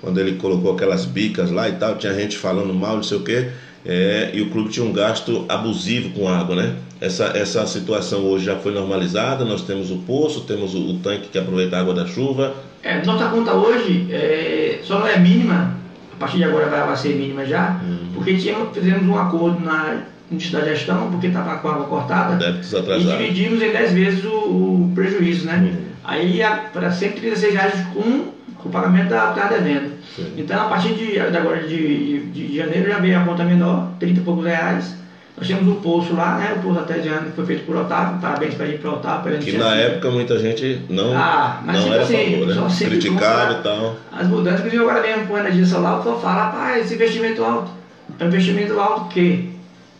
quando ele colocou aquelas bicas lá e tal, tinha gente falando mal, não sei o quê, é, e o clube tinha um gasto abusivo com água, né? Essa, essa situação hoje já foi normalizada, nós temos o poço, temos o, o tanque que aproveita a água da chuva. É, nossa conta hoje é, só não é mínima, a partir de agora vai, vai ser mínima já, porque tínhamos, fizemos um acordo na de gestão, porque estava com a água cortada, Débitos e atrasados. dividimos em 10 vezes o, o prejuízo, né? Uhum. Aí para 136 reais com o pagamento da, da devenda. Sim. Então a partir de, de agora de, de, de janeiro já veio a conta menor, 30 e poucos reais. Nós temos o poço lá, né? O poço artesiano que foi feito por Otávio, parabéns para ele para Otávio, Que na época muita gente não, Ah, mas não tipo era assim, favor, só né? sempre Criticava e tal. As mudanças, inclusive agora mesmo com a energia solar, o pessoal fala, rapaz, esse investimento alto. É um investimento alto o quê?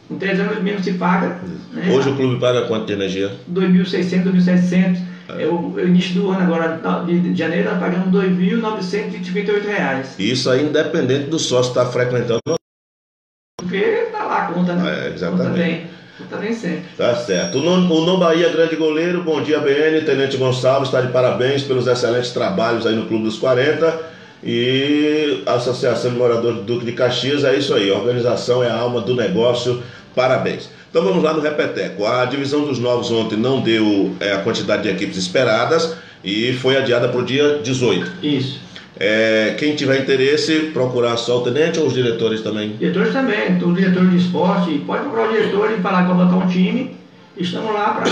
Com três anos mesmo se paga. Né? Hoje o clube paga quanto de energia? 2.600, 2.700. Eu, eu início do ano agora, de janeiro, nós pagamos 2.958 reais. Isso aí independente do sócio estar frequentando. Porque tá lá a conta, né? É, exatamente. Conta bem. Conta bem sempre. Tá certo. O o Non Bahia, grande goleiro. Bom dia, BN. Tenente Gonçalves está de parabéns pelos excelentes trabalhos aí no Clube dos 40. E a Associação de Moradores do Duque de Caxias é isso aí. Organização é a alma do negócio. Parabéns. Então vamos lá no Repeteco. A divisão dos novos ontem não deu é, a quantidade de equipes esperadas e foi adiada para o dia 18. Isso. É, quem tiver interesse, procurar só o tenente ou os diretores também? Diretores também, o diretor de esporte, pode procurar o diretor e falar que vai botar um time. Estamos lá para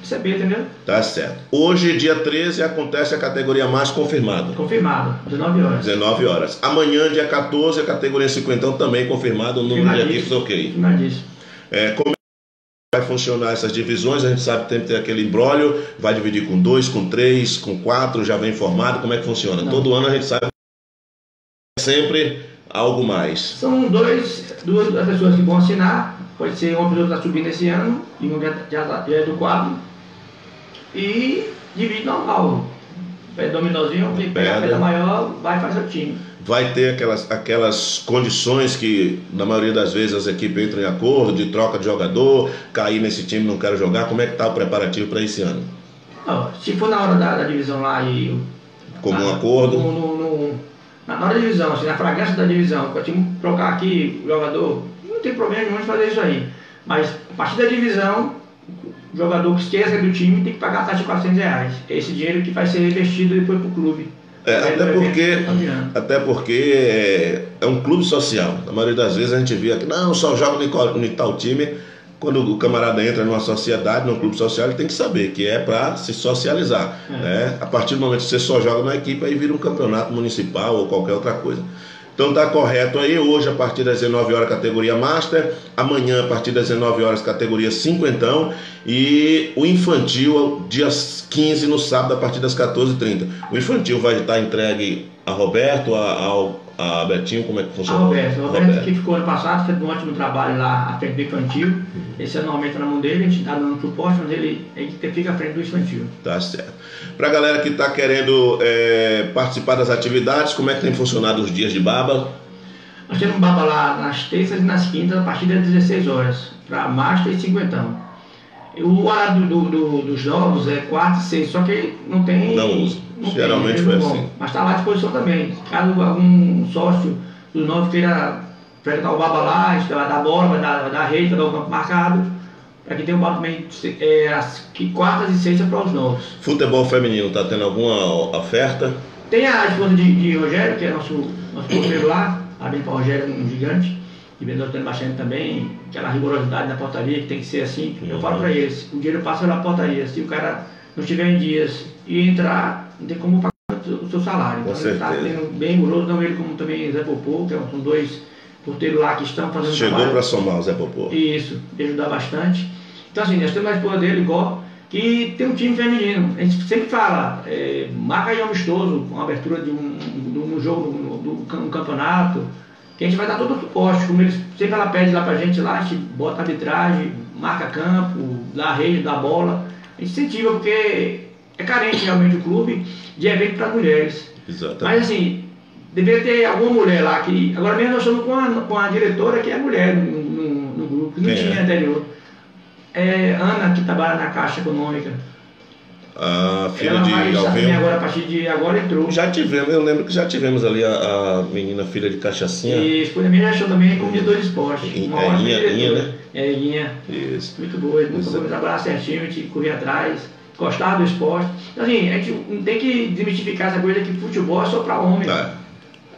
receber, entendeu? Tá certo. Hoje, dia 13, acontece a categoria mais confirmada. Confirmado, 19 horas. 19 horas. Amanhã, dia 14, a categoria 50 também confirmado, o número de equipes ok. Confirmadíssimo. É, como vai funcionar essas divisões? A gente sabe que tem que ter aquele embrólio, vai dividir com dois, com três, com quatro, já vem informado, como é que funciona? Não. Todo ano a gente sabe sempre algo mais. São dois, duas pessoas que vão assinar. Pode ser uma pessoa que está subindo esse ano, e uma já, já, já é do quadro. E divide normal. Quem pega a Pedra. pedra maior, vai e faz o time. Vai ter aquelas, aquelas condições que, na maioria das vezes, as equipes entram em acordo de troca de jogador, cair nesse time, não quero jogar. Como é que está o preparativo para esse ano? Ó, se for na hora da, da divisão lá e. o- Comum na- acordo? no- no- no- na hora da divisão, assim, na fragrância da divisão, para o time trocar aqui o jogador, não tem problema nenhum de fazer isso aí. Mas a partir da divisão, o jogador que esqueça do time tem que pagar a taxa de 400 reais. Esse dinheiro que vai ser investido depois para o clube. É, até no porque, campeonato. até porque é, é um clube social. Na maioria das vezes a gente via que não, só joga em tal time. Quando o camarada entra numa sociedade, num clube social, ele tem que saber que é para se socializar. É. Né? A partir do momento que você só joga na equipe, aí vira um campeonato municipal ou qualquer outra coisa. Então tá correto aí, hoje a partir das 19 horas categoria Master, amanhã a partir das 19 horas categoria Cinquentão e o infantil dia 15 no sábado a partir das 14h30. O infantil vai estar entregue a Roberto, a, ao- a Betinho, como é que A funciona? Roberto, o Roberto que ficou ano passado, fez um ótimo trabalho lá à frente do infantil. Esse ano aumenta na mão dele, a gente está dando suporte, mas ele, ele fica à frente do infantil. Tá certo. Pra galera que tá querendo é, participar das atividades, como é que tem funcionado os dias de baba? Nós temos baba lá nas terças e nas quintas, a partir das 16 horas, para Master e Cinquentão. O horário do, do- dos novos é quarta e sexta, só que não tem. Não usa. tem, Geralmente mesmo foi bom. assim. Mas está lá à disposição também. Caso algum sócio dos novos queira frequentar o baba lá, a vai dar bola, vai dar, vai dar rede, vai dar o campo marcado. Para quem tem o baba também, é, as quartas e sextas para os novos. Futebol feminino tá tendo alguma oferta? Tem a esposa de, de Rogério, que é nosso, nosso porteiro lá, abrindo para Rogério um gigante, que vem adotando bastante também, aquela rigorosidade da portaria que tem que ser assim. Eu falo para eles, o dinheiro passa pela portaria, se o cara não estiver em dias e entrar, não tem como pagar o seu- salário. Com Então ele está sendo bem rigoroso, não ele como também Zé Popô, que são dois porteiros lá que estão fazendo Chegou para somar o Zé Popô. Isso, de ajudar bastante. Então, assim, nós temos a esposa dele, igual, que tem um time feminino. A gente sempre fala, é, marca aí amistoso, com a abertura de um, de um jogo, do, cam- um campeonato, que a gente vai dar todo o suporte. Como eles, sempre ela pede lá pra gente, lá, a gente bota arbitragem, marca campo, dá rede, dá bola. A gente incentiva, porque é carente realmente o clube de evento para mulheres. Mas Exatamente. assim, deveria ter alguma mulher lá que. Agora mesmo nós estamos com a, com a diretora que é mulher no, no, no grupo, que não Quem tinha é? anterior. É Ana, que trabalha na Caixa Econômica. A filha de Alveu. agora, a partir de agora entrou. Já tivemos, eu lembro que já tivemos ali a, a menina filha de Cachaçinha. E a esposa minha achou também como diretor de esporte. Uma é Inha- né? É, Inha. Isso. Muito boa, muito Isso. boa, trabalhar certinho, a gente correr atrás, gostar do esporte. Então, assim, a gente não tem que desmistificar essa coisa que futebol é só para homem. Tá.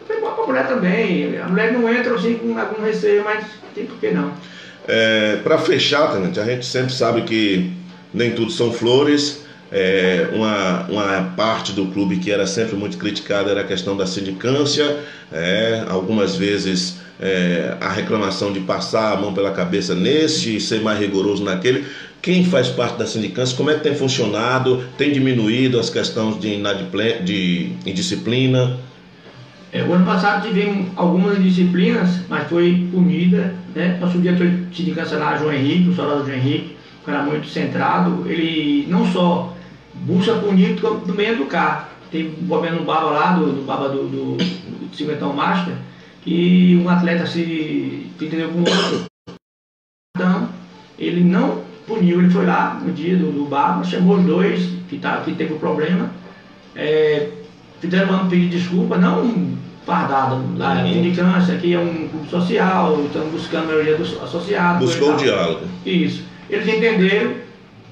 Futebol é para mulher também. A mulher não entra assim com algum receio, mas tem por que não. É, para fechar, Tenente, a gente sempre sabe que nem tudo são flores. É, uma, uma parte do clube que era sempre muito criticada era a questão da sindicância. É, algumas vezes é, a reclamação de passar a mão pela cabeça nesse e ser mais rigoroso naquele. Quem faz parte da sindicância, como é que tem funcionado? Tem diminuído as questões de, de indisciplina? É, o ano passado tivemos algumas disciplinas, mas foi punida, né? Nosso diretor de cancelar João Henrique, o soldado João Henrique, que era muito centrado, ele não só busca punir, como também educar. Tem um problema no baba lá, do, do baba do, do, do Cinquentão Master, que um atleta se entendeu com o outro. Então, ele não puniu, ele foi lá no dia do, do baba, chamou os dois que, tá, que teve o problema, é, fizeram um pedido de desculpa, não fardado, lá Uhum. sindicância, aqui é um clube social, estamos buscando a maioria dos associados. Buscou o diálogo. Isso. Eles entenderam,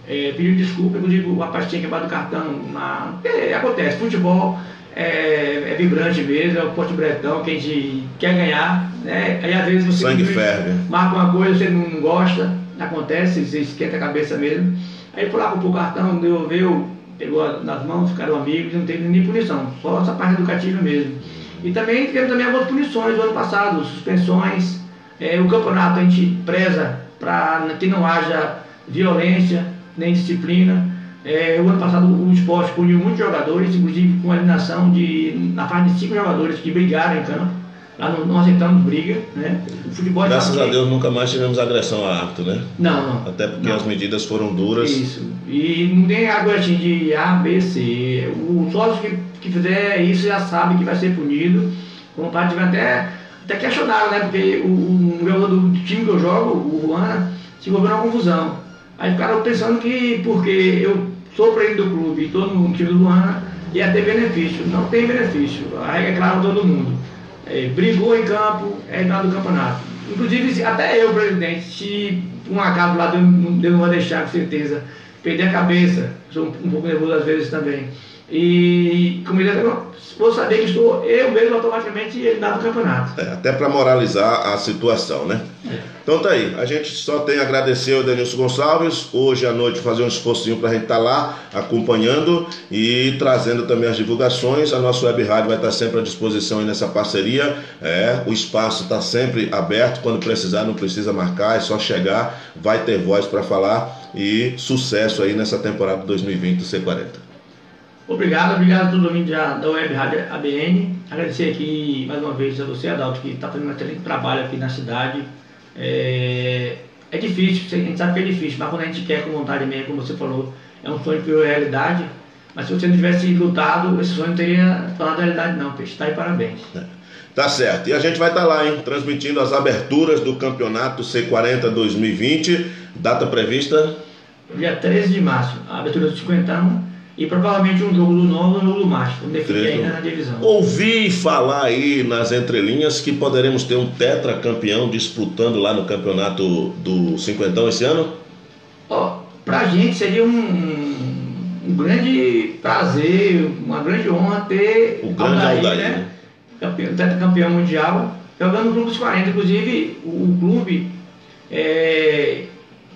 é, pediram desculpa, inclusive o rapaz tinha quebrado o cartão. Na... É, acontece, futebol é, é vibrante mesmo, é o Porto Bretão que a gente quer ganhar. Né? Aí às vezes você Sangue ferve. marca uma coisa, você não gosta, acontece, você esquenta a cabeça mesmo. Aí foi lá, comprou o cartão, devolveu, pegou nas mãos, ficaram amigos, não teve nem punição, só essa parte educativa mesmo. E também tivemos também algumas punições do ano passado, suspensões, é, o campeonato a gente preza para que não haja violência, nem disciplina. É, o ano passado o esporte puniu muitos jogadores, inclusive com a eliminação de, na fase de cinco jogadores que brigaram em campo. Lá não, não aceitamos briga, né? O futebol Graças sabe a Deus nunca mais tivemos agressão a árbitro, né? Não, não. Até porque Não. as medidas foram duras. Isso. E não tem algo assim de A, B, C. O sócio que, que fizer isso já sabe que vai ser punido. Como pai tiver até, até questionaram, né? Porque o, o jogador do time que eu jogo, o Juana, se envolveu numa confusão. Aí ficaram pensando que porque eu sou presidente do clube e estou no time do Juana, ia ter benefício. Não tem benefício. A regra é clara todo mundo. É, brigou em campo, é entrado do campeonato. Inclusive, até eu, presidente, se um acaso lá Deus não vai deixar, com certeza, perder a cabeça, sou um pouco nervoso às vezes também. E, como ele vou saber que estou eu mesmo automaticamente eliminado do campeonato. É, até para moralizar a situação, né? Então tá aí, a gente só tem a agradecer ao Denilson Gonçalves, hoje à noite fazer um esforcinho para a gente estar lá acompanhando e trazendo também as divulgações. A nossa web rádio vai estar sempre à disposição aí nessa parceria. É, o espaço está sempre aberto, quando precisar não precisa marcar, é só chegar, vai ter voz para falar e sucesso aí nessa temporada 2020 do C40. Obrigado, obrigado a todo mundo da, da Web Rádio ABN. Agradecer aqui mais uma vez a você, Adalto, que está fazendo um excelente trabalho aqui na cidade. É, é difícil, a gente sabe que é difícil, mas quando a gente quer com vontade mesmo, como você falou, é um sonho que virou realidade. Mas se você não tivesse lutado, esse sonho não teria tornado realidade não, peixe. Tá aí, parabéns. Tá certo. E a gente vai estar lá, hein? Transmitindo as aberturas do campeonato C40 2020. Data prevista? Dia 13 de março, a abertura do 50 e provavelmente um jogo do novo e um jogo do macho. Vamos definir 13. ainda na divisão. Ouvi falar aí nas entrelinhas que poderemos ter um tetracampeão disputando lá no campeonato do cinquentão esse ano. Ó, pra gente seria um, um grande prazer, uma grande honra ter O grande Aldair, né? campeão, tetracampeão mundial, jogando no Clube dos 40. Inclusive, o, o clube é,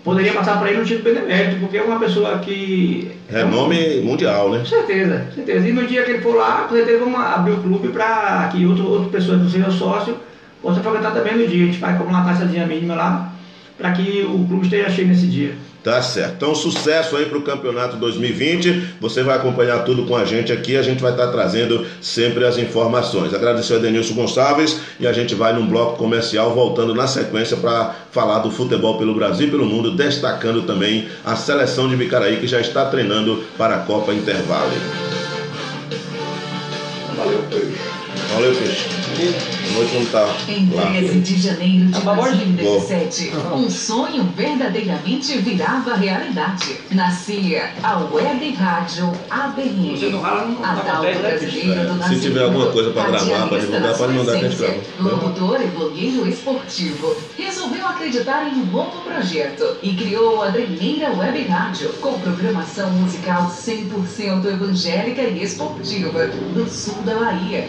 poderia passar para ele um título benemérito, porque é uma pessoa que. Renome mundial, né? Com certeza, com certeza. E no dia que ele for lá, com certeza vamos abrir o clube para que outro, outra pessoa que seja sócio possa frequentar também no dia. A gente vai comprar uma taxazinha mínima lá para que o clube esteja cheio nesse dia. Tá certo. Então, sucesso aí para o campeonato 2020. Você vai acompanhar tudo com a gente aqui. A gente vai estar trazendo sempre as informações. Agradecer a Denilson Gonçalves e a gente vai num bloco comercial voltando na sequência para falar do futebol pelo Brasil e pelo mundo, destacando também a seleção de Bicaraí que já está treinando para a Copa Intervale. Valeu, peixe. Não tá Em lá. 13 de janeiro de Tá bom, hoje? 2017, um sonho verdadeiramente virava realidade. Nascia a Web Rádio ABN. Você não rala, não A tá tal né, brasileira do Se nascimento, tiver alguma coisa pra gravar, radialista divulgar, pode mandar que a gente grava. Locutor e blogueiro esportivo, resolveu acreditar em um novo projeto e criou a Dremeira Web Rádio, com programação musical 100% evangélica e esportiva do sul da Bahia.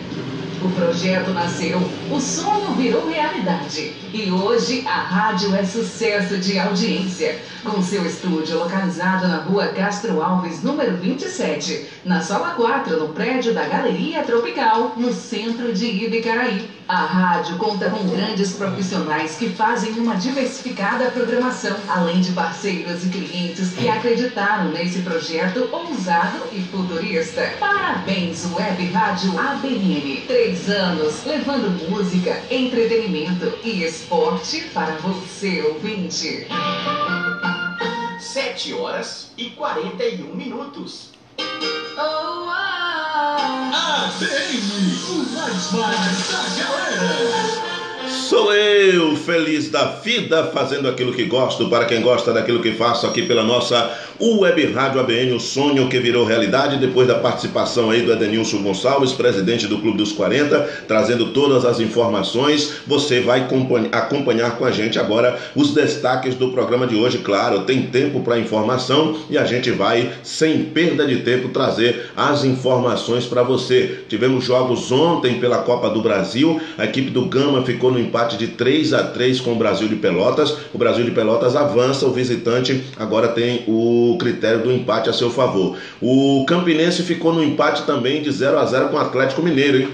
O projeto nasceu, o sonho virou realidade. E hoje a rádio é sucesso de audiência. Com seu estúdio localizado na rua Castro Alves, número 27, na sala 4, no prédio da Galeria Tropical, no centro de Ibicaraí. A rádio conta com grandes profissionais que fazem uma diversificada programação, além de parceiros e clientes que acreditaram nesse projeto ousado e futurista. Parabéns, Web Rádio ABN. 13 26 anos, levando música, entretenimento e esporte para você, ouvinte. 7 horas e 41 minutos. Oh, ah. ADM, o mais mais da galera. Sou eu, feliz da vida, fazendo aquilo que gosto, para quem gosta daquilo que faço aqui pela nossa Web Rádio ABN, o sonho que virou realidade depois da participação aí do Edenilson Gonçalves, presidente do Clube dos 40, trazendo todas as informações. Você vai acompanhar com a gente agora os destaques do programa de hoje. Claro, tem tempo para informação e a gente vai, sem perda de tempo, trazer as informações para você. Tivemos jogos ontem pela Copa do Brasil, a equipe do Gama ficou no empate de 3 a 3 com o Brasil de Pelotas. O Brasil de Pelotas avança, o visitante agora tem o critério do empate a seu favor. O Campinense ficou no empate também de 0 a 0 com o Atlético Mineiro, hein?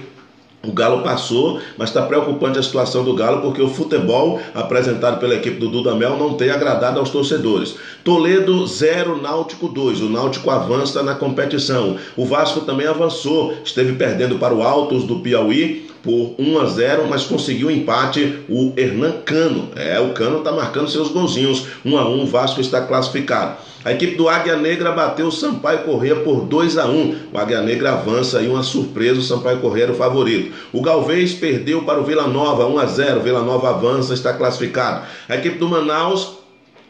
O Galo passou, mas está preocupante a situação do Galo porque o futebol apresentado pela equipe do Dudamel não tem agradado aos torcedores. Toledo 0, Náutico 2. O Náutico avança na competição. O Vasco também avançou, esteve perdendo para o Altos do Piauí por 1 a 0, mas conseguiu empate o Hernan Cano. É, o Cano está marcando seus golzinhos. 1 a 1, o Vasco está classificado. A equipe do Águia Negra bateu o Sampaio Corrêa por 2 a 1. O Águia Negra avança e uma surpresa, o Sampaio Corrêa era o favorito. O Galvez perdeu para o Vila Nova 1 a 0. Vila Nova avança, está classificado. A equipe do Manaus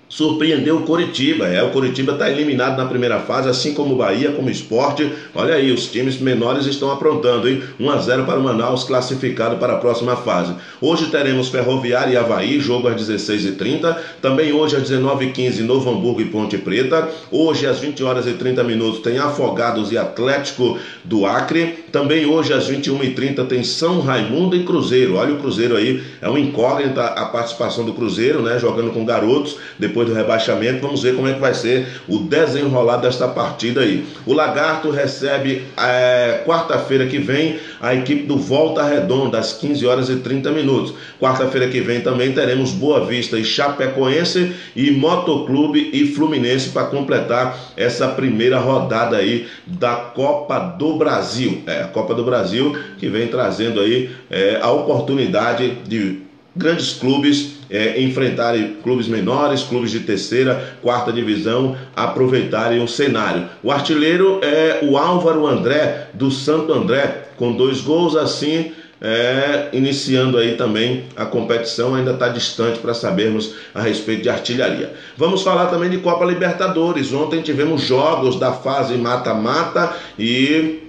surpreendeu o Coritiba. É, o Coritiba está eliminado na primeira fase, assim como o Bahia, como o Esporte. Olha aí, os times menores estão aprontando, hein? 1 a 0 para o Manaus, classificado para a próxima fase. Hoje teremos Ferroviária e Havaí, jogo às 16h30. Também hoje às 19h15, Novo Hamburgo e Ponte Preta. Hoje às 20 horas e 30 minutos tem Afogados e Atlético do Acre. Também hoje às 21h30 tem São Raimundo e Cruzeiro. Olha o Cruzeiro aí, é uma incógnita a participação do Cruzeiro, né? Jogando com garotos. Depois depois do rebaixamento. Vamos ver como é que vai ser o desenrolar desta partida aí. O Lagarto recebe é, quarta-feira que vem a equipe do Volta Redonda, às 15 horas e 30 minutos. Quarta-feira que vem também teremos Boa Vista e Chapecoense e Motoclube e Fluminense para completar essa primeira rodada aí da Copa do Brasil. É, a Copa do Brasil que vem trazendo aí é, a oportunidade de grandes clubes é, enfrentarem clubes menores, clubes de terceira, quarta divisão, aproveitarem o cenário. O artilheiro é o Álvaro André, do Santo André, com dois gols assim. É, iniciando aí também a competição, ainda está distante para sabermos a respeito de artilharia. Vamos falar também de Copa Libertadores. Ontem tivemos jogos da fase mata-mata e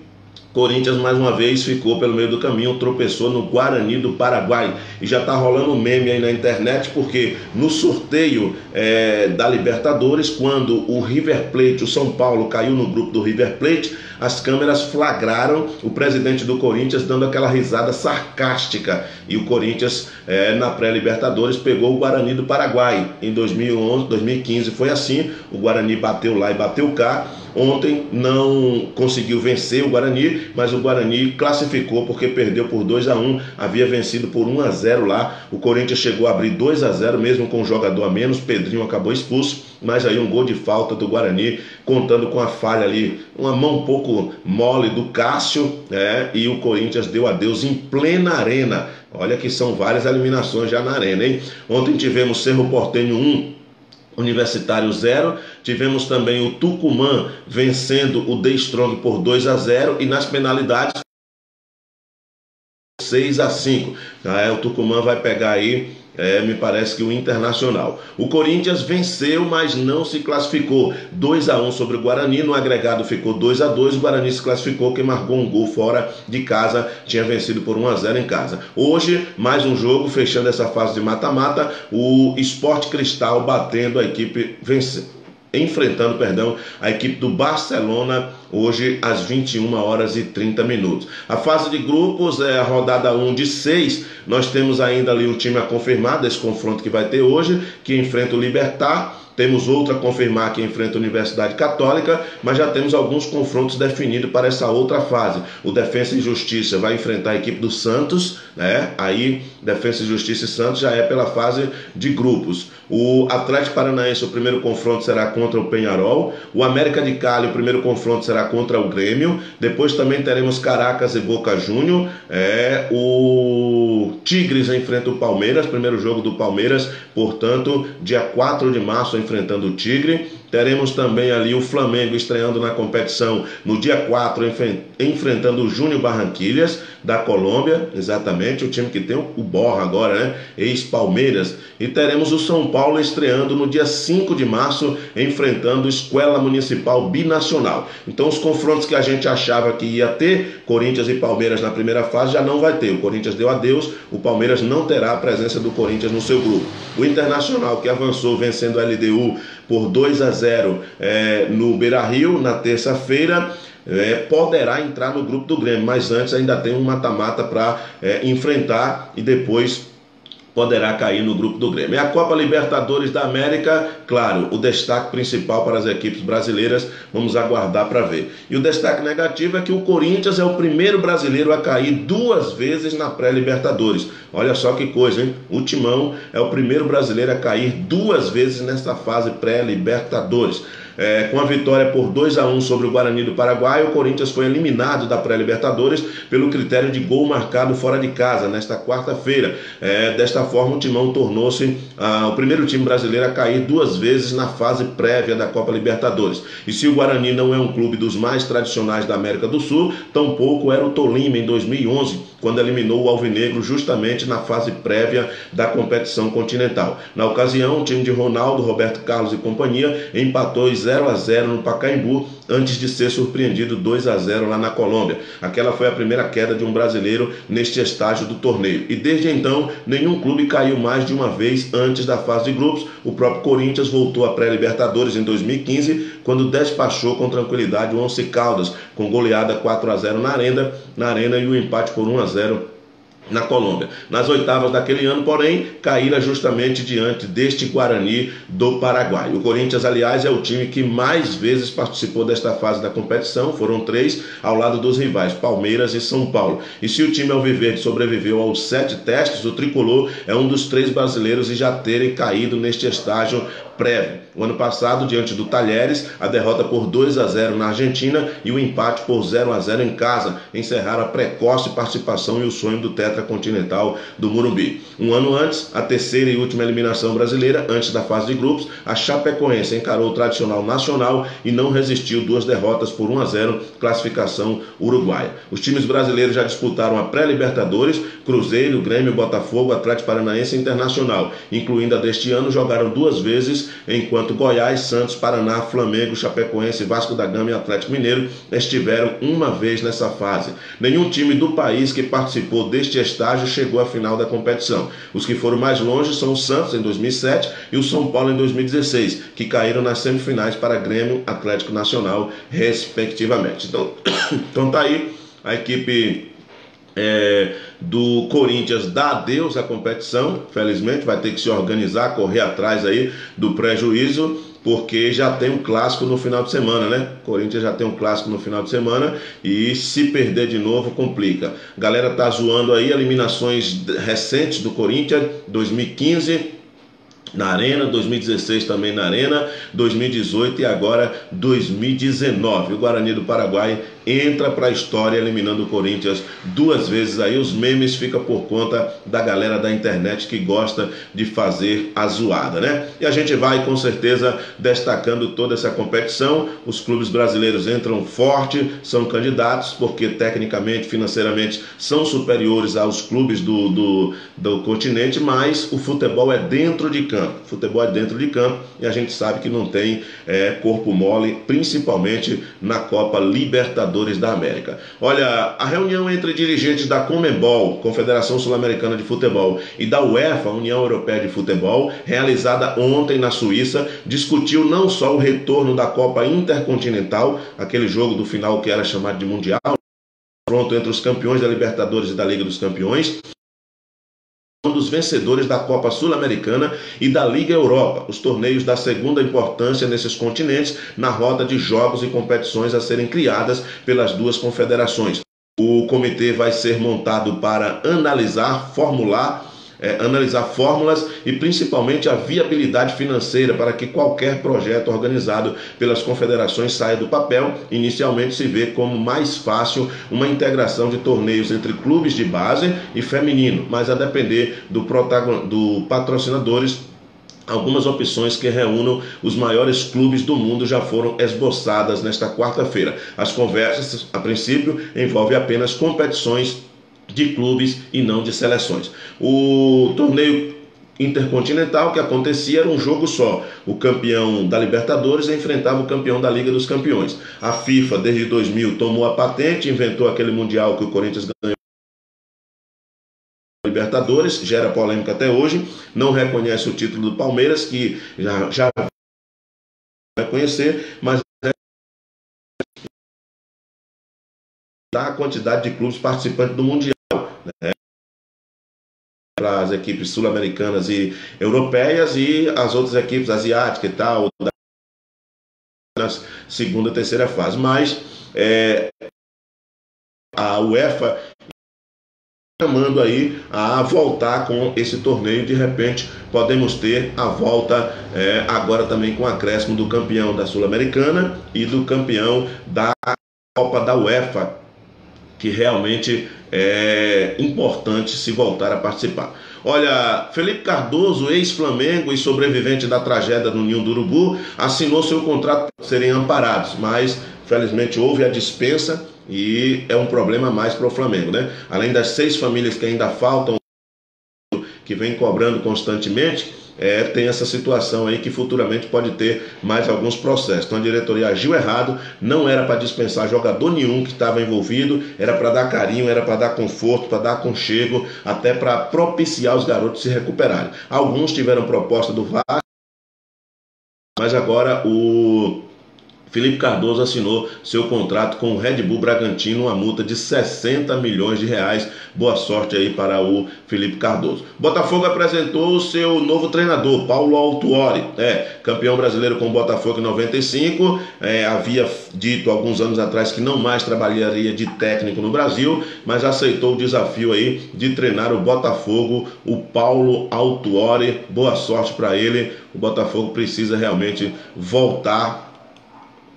Corinthians mais uma vez ficou pelo meio do caminho, tropeçou no Guarani do Paraguai. E já está rolando um meme aí na internet, porque no sorteio é, da Libertadores, quando o River Plate, o São Paulo, caiu no grupo do River Plate, as câmeras flagraram o presidente do Corinthians dando aquela risada sarcástica. E o Corinthians, é, na pré-Libertadores, pegou o Guarani do Paraguai. Em 2011, 2015 foi assim: o Guarani bateu lá e bateu cá. Ontem não conseguiu vencer o Guarani, mas o Guarani classificou porque perdeu por 2 a 1 havia vencido por 1 a 0 lá. O Corinthians chegou a abrir 2 a 0 mesmo com um jogador a menos. Pedrinho acabou expulso, mas aí um gol de falta do Guarani, contando com a falha ali, uma mão um pouco mole do Cássio, né? e o Corinthians deu adeus em plena arena. Olha que são várias eliminações já na arena, hein? Ontem tivemos Cerro Portenho 1, Universitário 0. Tivemos também o Tucumã vencendo o The Strong por 2 a 0 e nas penalidades 6 a 5. Ah, é, o Tucumã vai pegar aí é, me parece que o Internacional. O Corinthians venceu, mas não se classificou. 2 a 1 sobre o Guarani, no agregado ficou 2 a 2 O Guarani se classificou, quem marcou um gol fora de casa, tinha vencido por 1 a 0 em casa. Hoje, mais um jogo, fechando essa fase de mata-mata, o Esporte Cristal batendo a equipe vencendo enfrentando, perdão, a equipe do Barcelona hoje às 21 horas e 30 minutos. A fase de grupos é a rodada 1 de 6. Nós temos ainda ali o time a confirmar desse confronto que vai ter hoje, que enfrenta o Libertar Temos outra a confirmar que enfrenta a Universidade Católica, mas já temos alguns confrontos definidos para essa outra fase. O Defensa e Justiça vai enfrentar a equipe do Santos, né? Aí Defensa e Justiça e Santos já é pela fase de grupos. O Atlético Paranaense, o primeiro confronto será contra o Penharol. O América de Cali, o primeiro confronto será contra o Grêmio. Depois também teremos Caracas e Boca Júnior. É, o Tigres enfrenta o Palmeiras, primeiro jogo do Palmeiras, portanto, dia 4 de março enfrentando o Tigre. Teremos também ali o Flamengo estreando na competição no dia 4, enfrentando o Júnior Barranquilhas, da Colômbia, exatamente, o time que tem o Borra agora, né? Ex-Palmeiras. E teremos o São Paulo estreando no dia 5 de março, enfrentando Escola Municipal Binacional. Então, os confrontos que a gente achava que ia ter, Corinthians e Palmeiras na primeira fase, já não vai ter. O Corinthians deu adeus, o Palmeiras não terá a presença do Corinthians no seu grupo. O Internacional, que avançou vencendo a LDU por 2 a 0 é, no Beira Rio na terça-feira. É, poderá entrar no grupo do Grêmio, mas antes ainda tem um mata-mata para é, enfrentar e depois poderá cair no grupo do Grêmio. É a Copa Libertadores da América, claro, o destaque principal para as equipes brasileiras, vamos aguardar para ver. E o destaque negativo é que o Corinthians é o primeiro brasileiro a cair duas vezes na pré-Libertadores. Olha só que coisa, hein? O Timão é o primeiro brasileiro a cair duas vezes nesta fase pré-Libertadores. É, com a vitória por 2 a 1 sobre o Guarani do Paraguai, o Corinthians foi eliminado da pré-Libertadores pelo critério de gol marcado fora de casa nesta quarta-feira. É, desta forma, o Timão tornou-se ah, o primeiro time brasileiro a cair duas vezes na fase prévia da Copa Libertadores. E se o Guarani não é um clube dos mais tradicionais da América do Sul, tampouco era o Tolima em 2011, quando eliminou o Alvinegro justamente na fase prévia da competição continental. Na ocasião, o time de Ronaldo, Roberto Carlos e companhia empatou 0 a 0 no Pacaembu antes de ser surpreendido 2 a 0 lá na Colômbia. Aquela foi a primeira queda de um brasileiro neste estágio do torneio. E desde então, nenhum clube caiu mais de uma vez antes da fase de grupos. O próprio Corinthians voltou à pré-Libertadores em 2015, quando despachou com tranquilidade o Once Caldas, com goleada 4 a 0 na Arena, na Arena e o empate por 1 a 0 na Colômbia. Nas oitavas daquele ano, porém, caíra justamente diante deste Guarani do Paraguai. O Corinthians, aliás, é o time que mais vezes participou desta fase da competição, foram três, ao lado dos rivais Palmeiras e São Paulo. E se o time Alviverde sobreviveu aos sete testes, o tricolor é um dos três brasileiros e já terem caído neste estágio prévio. O ano passado, diante do Talheres, a derrota por 2 a 0 na Argentina e o empate por 0 a 0 em casa encerraram a precoce participação e o sonho do tetracontinental do Murumbi. Um ano antes, a terceira e última eliminação brasileira, antes da fase de grupos, a Chapecoense encarou o tradicional nacional e não resistiu duas derrotas por 1 a 0, classificação uruguaia. Os times brasileiros já disputaram a pré-Libertadores, Cruzeiro, Grêmio, Botafogo, Atlético Paranaense e Internacional, incluindo a deste ano, jogaram duas vezes enquanto Goiás, Santos, Paraná, Flamengo, Chapecoense, Vasco da Gama e Atlético Mineiro estiveram uma vez nessa fase. Nenhum time do país que participou deste estágio chegou à final da competição. Os que foram mais longe são o Santos em 2007 e o São Paulo em 2016, que caíram nas semifinais para Grêmio, Atlético Nacional, respectivamente. Então, então tá aí a equipe é, do Corinthians dá adeus à competição, felizmente vai ter que se organizar, correr atrás aí do prejuízo, porque já tem um clássico no final de semana, né? Corinthians já tem um clássico no final de semana e se perder de novo complica. Galera tá zoando aí eliminações recentes do Corinthians, 2015 na Arena, 2016 também na Arena, 2018 e agora 2019. O Guarani do Paraguai entra para a história eliminando o Corinthians duas vezes aí. Os memes ficam por conta da galera da internet que gosta de fazer a zoada, né? E a gente vai com certeza destacando toda essa competição. Os clubes brasileiros entram forte, são candidatos, porque tecnicamente, financeiramente são superiores aos clubes do, do, do continente, mas o futebol é dentro de campo. O futebol é dentro de campo e a gente sabe que não tem é, corpo mole, principalmente na Copa Libertadores Libertadores da América. Olha, a reunião entre dirigentes da Comembol, Confederação Sul-Americana de Futebol, e da UEFA, União Europeia de Futebol, realizada ontem na Suíça, discutiu não só o retorno da Copa Intercontinental, aquele jogo do final que era chamado de Mundial, pronto entre os campeões da Libertadores e da Liga dos Campeões, dos vencedores da Copa Sul-Americana e da Liga Europa, os torneios da segunda importância nesses continentes, na roda de jogos e competições a serem criadas pelas duas confederações. O comitê vai ser montado para analisar, formular é, analisar fórmulas e principalmente a viabilidade financeira para que qualquer projeto organizado pelas confederações saia do papel. Inicialmente se vê como mais fácil uma integração de torneios entre clubes de base e feminino, mas a depender do, do patrocinadores Algumas opções que reúnam os maiores clubes do mundo já foram esboçadas nesta quarta-feira. As conversas, a princípio, envolvem apenas competições de clubes e não de seleções. O torneio intercontinental que acontecia era um jogo só. O campeão da Libertadores enfrentava o campeão da Liga dos Campeões. A FIFA, desde 2000, tomou a patente, inventou aquele mundial que o Corinthians ganhou. Libertadores, gera polêmica até hoje, não reconhece o título do Palmeiras, que já, já conhecer, mas a quantidade de clubes participantes do Mundial né, para as equipes sul-americanas e europeias e as outras equipes asiáticas e tal, na segunda e terceira fase. Mas é, a UEFA chamando aí a voltar com esse torneio. De repente, podemos ter a volta é, agora também com o acréscimo do campeão da Sul-Americana e do campeão da Copa da UEFA, que realmente é importante se voltar a participar. Olha, Felipe Cardoso, ex-Flamengo e sobrevivente da tragédia no Ninho do Urubu, assinou seu contrato para serem amparados, mas felizmente houve a dispensa e é um problema mais para o Flamengo, né? Além das seis famílias que ainda faltam, que vem cobrando constantemente, é, tem essa situação aí que futuramente pode ter mais alguns processos. Então a diretoria agiu errado, não era para dispensar jogador nenhum que estava envolvido, era para dar carinho, era para dar conforto, para dar aconchego, até para propiciar os garotos se recuperarem. Alguns tiveram proposta do VAR, mas agora o Felipe Cardoso assinou seu contrato com o Red Bull Bragantino, uma multa de 60 milhões de reais. Boa sorte aí para o Felipe Cardoso. Botafogo apresentou o seu novo treinador, Paulo Altuori, é, campeão brasileiro com o Botafogo em 95. É, havia dito alguns anos atrás que não mais trabalharia de técnico no Brasil, mas aceitou o desafio aí de treinar o Botafogo, o Paulo Altuori. Boa sorte para ele. O Botafogo precisa realmente voltar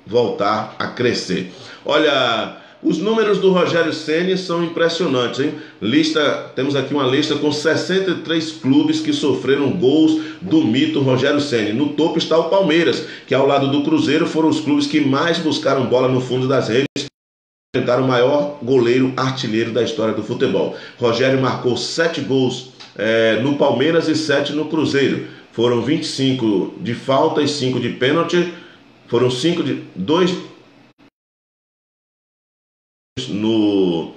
voltar a crescer. Olha, os números do Rogério Ceni são impressionantes, hein? Lista, temos aqui uma lista com 63 clubes que sofreram gols do mito Rogério Ceni. No topo está o Palmeiras, que ao lado do Cruzeiro foram os clubes que mais buscaram bola no fundo das redes. Enfrentaram o maior goleiro artilheiro da história do futebol. Rogério marcou 7 gols é, no Palmeiras e 7 no Cruzeiro. Foram 25 de falta e 5 de pênalti foram cinco de. Dois no.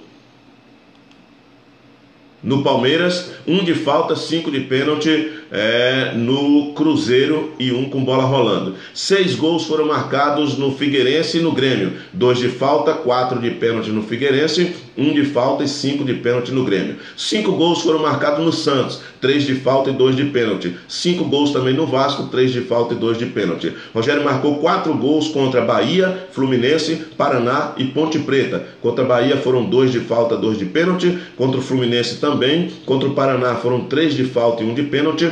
No Palmeiras, um de falta, cinco de pênalti é, no Cruzeiro e um com bola rolando. Seis gols foram marcados no Figueirense e no Grêmio. Dois de falta, quatro de pênalti no Figueirense, um de falta e cinco de pênalti no Grêmio. Cinco gols foram marcados no Santos, três de falta e dois de pênalti. Cinco gols também no Vasco, três de falta e dois de pênalti. Rogério marcou quatro gols contra Bahia, Fluminense, Paraná e Ponte Preta. Contra Bahia foram dois de falta, dois de pênalti. Contra o Fluminense também. Contra o Paraná foram três de falta e um de pênalti.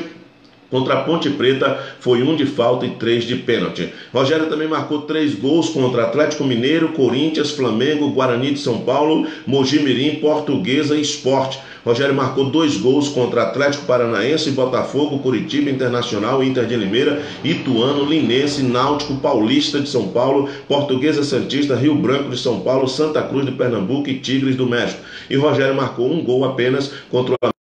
Contra a Ponte Preta foi um de falta e três de pênalti. Rogério também marcou três gols contra Atlético Mineiro, Corinthians, Flamengo, Guarani de São Paulo, Mojimirim, Portuguesa e Esporte. Rogério marcou dois gols contra Atlético Paranaense, Botafogo, Curitiba Internacional, Inter de Limeira, Ituano, Linense, Náutico, Paulista de São Paulo, Portuguesa Santista, Rio Branco de São Paulo, Santa Cruz de Pernambuco e Tigres do México. E Rogério marcou um gol apenas contra o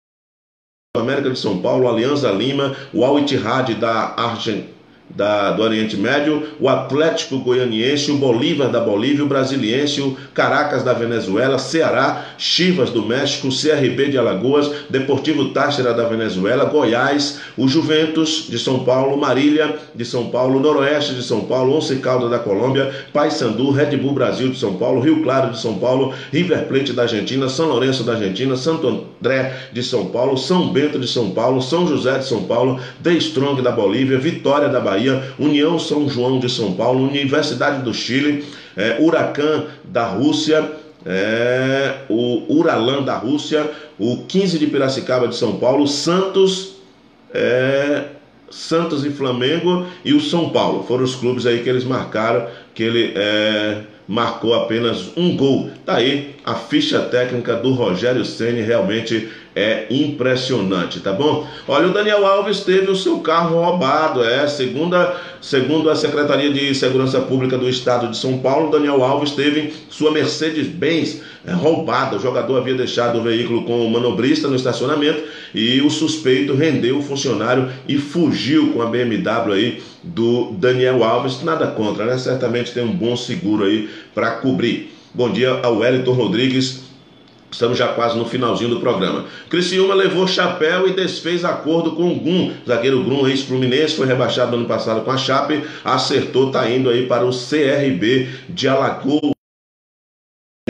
América de São Paulo, Alianza Lima, o Al Ittihad da Argentina da, do Oriente Médio, o Atlético Goianiense, o Bolívar da Bolívia, o Brasiliense, o Caracas da Venezuela, Ceará, Chivas do México, CRB de Alagoas, Deportivo Táchira da Venezuela, Goiás, o Juventus de São Paulo, Marília de São Paulo, Noroeste de São Paulo, Once Caldas da Colômbia, Paysandu, Red Bull Brasil de São Paulo, Rio Claro de São Paulo, River Plate da Argentina, São Lourenço da Argentina, Santo André de São Paulo, São Bento de São Paulo, São José de São Paulo, The Strong da Bolívia, Vitória da Bahia, União São João de São Paulo, Universidade do Chile, é, Huracan da Rússia, é, o Uralan da Rússia, o 15 de Piracicaba de São Paulo, Santos, é, Santos e Flamengo e o São Paulo. Foram os clubes aí que eles marcaram, que ele é, marcou apenas um gol. Tá aí a ficha técnica do Rogério Ceni realmente é impressionante, tá bom? Olha, o Daniel Alves teve o seu carro roubado, é, segunda, segundo a Secretaria de Segurança Pública do Estado de São Paulo, Daniel Alves teve sua Mercedes-Benz é, roubada. O jogador havia deixado o veículo com o manobrista no estacionamento e o suspeito rendeu o funcionário e fugiu com a BMW aí do Daniel Alves. Nada contra, né? Certamente tem um bom seguro aí para cobrir. Bom dia ao Wellington Rodrigues Estamos já quase no finalzinho do programa. Criciúma levou chapéu e desfez acordo com o Gum. Zagueiro Grum, ex-fluminense, foi rebaixado no ano passado com a Chape. Acertou, tá indo aí para o CRB de Alagoas.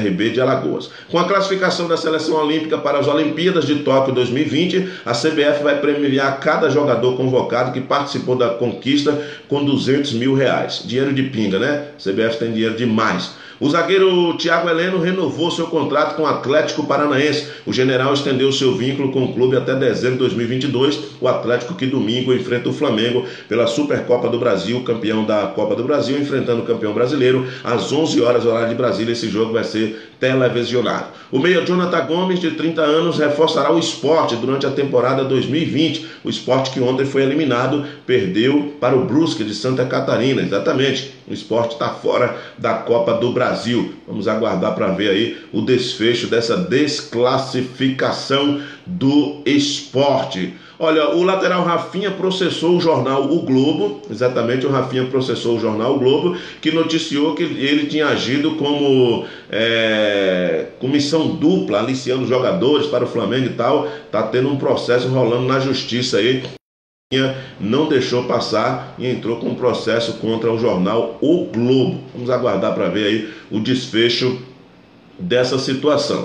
CRB de Alagoas. Com a classificação da seleção olímpica para as Olimpíadas de Tóquio 2020, a CBF vai premiar cada jogador convocado que participou da conquista com 200 mil reais. Dinheiro de pinga, né? A CBF tem dinheiro demais. O zagueiro Thiago Heleno renovou seu contrato com o Atlético Paranaense. O general estendeu seu vínculo com o clube até dezembro de 2022. O Atlético que domingo enfrenta o Flamengo pela Supercopa do Brasil, campeão da Copa do Brasil, enfrentando o campeão brasileiro às 11 horas horário de Brasília. Esse jogo vai ser televisionado. O meia Jonathan Gomes, de 30 anos, reforçará o esporte durante a temporada 2020. O esporte que ontem foi eliminado, perdeu para o Brusque de Santa Catarina. Exatamente. O esporte está fora da Copa do Brasil. Vamos aguardar para ver aí o desfecho dessa desclassificação do esporte. Olha, o lateral Rafinha processou o jornal O Globo, exatamente o Rafinha processou o jornal O Globo, que noticiou que ele tinha agido como é, comissão dupla, aliciando jogadores para o Flamengo e tal. Tá tendo um processo rolando na justiça aí não deixou passar e entrou com um processo contra o jornal O Globo. Vamos aguardar para ver aí o desfecho dessa situação.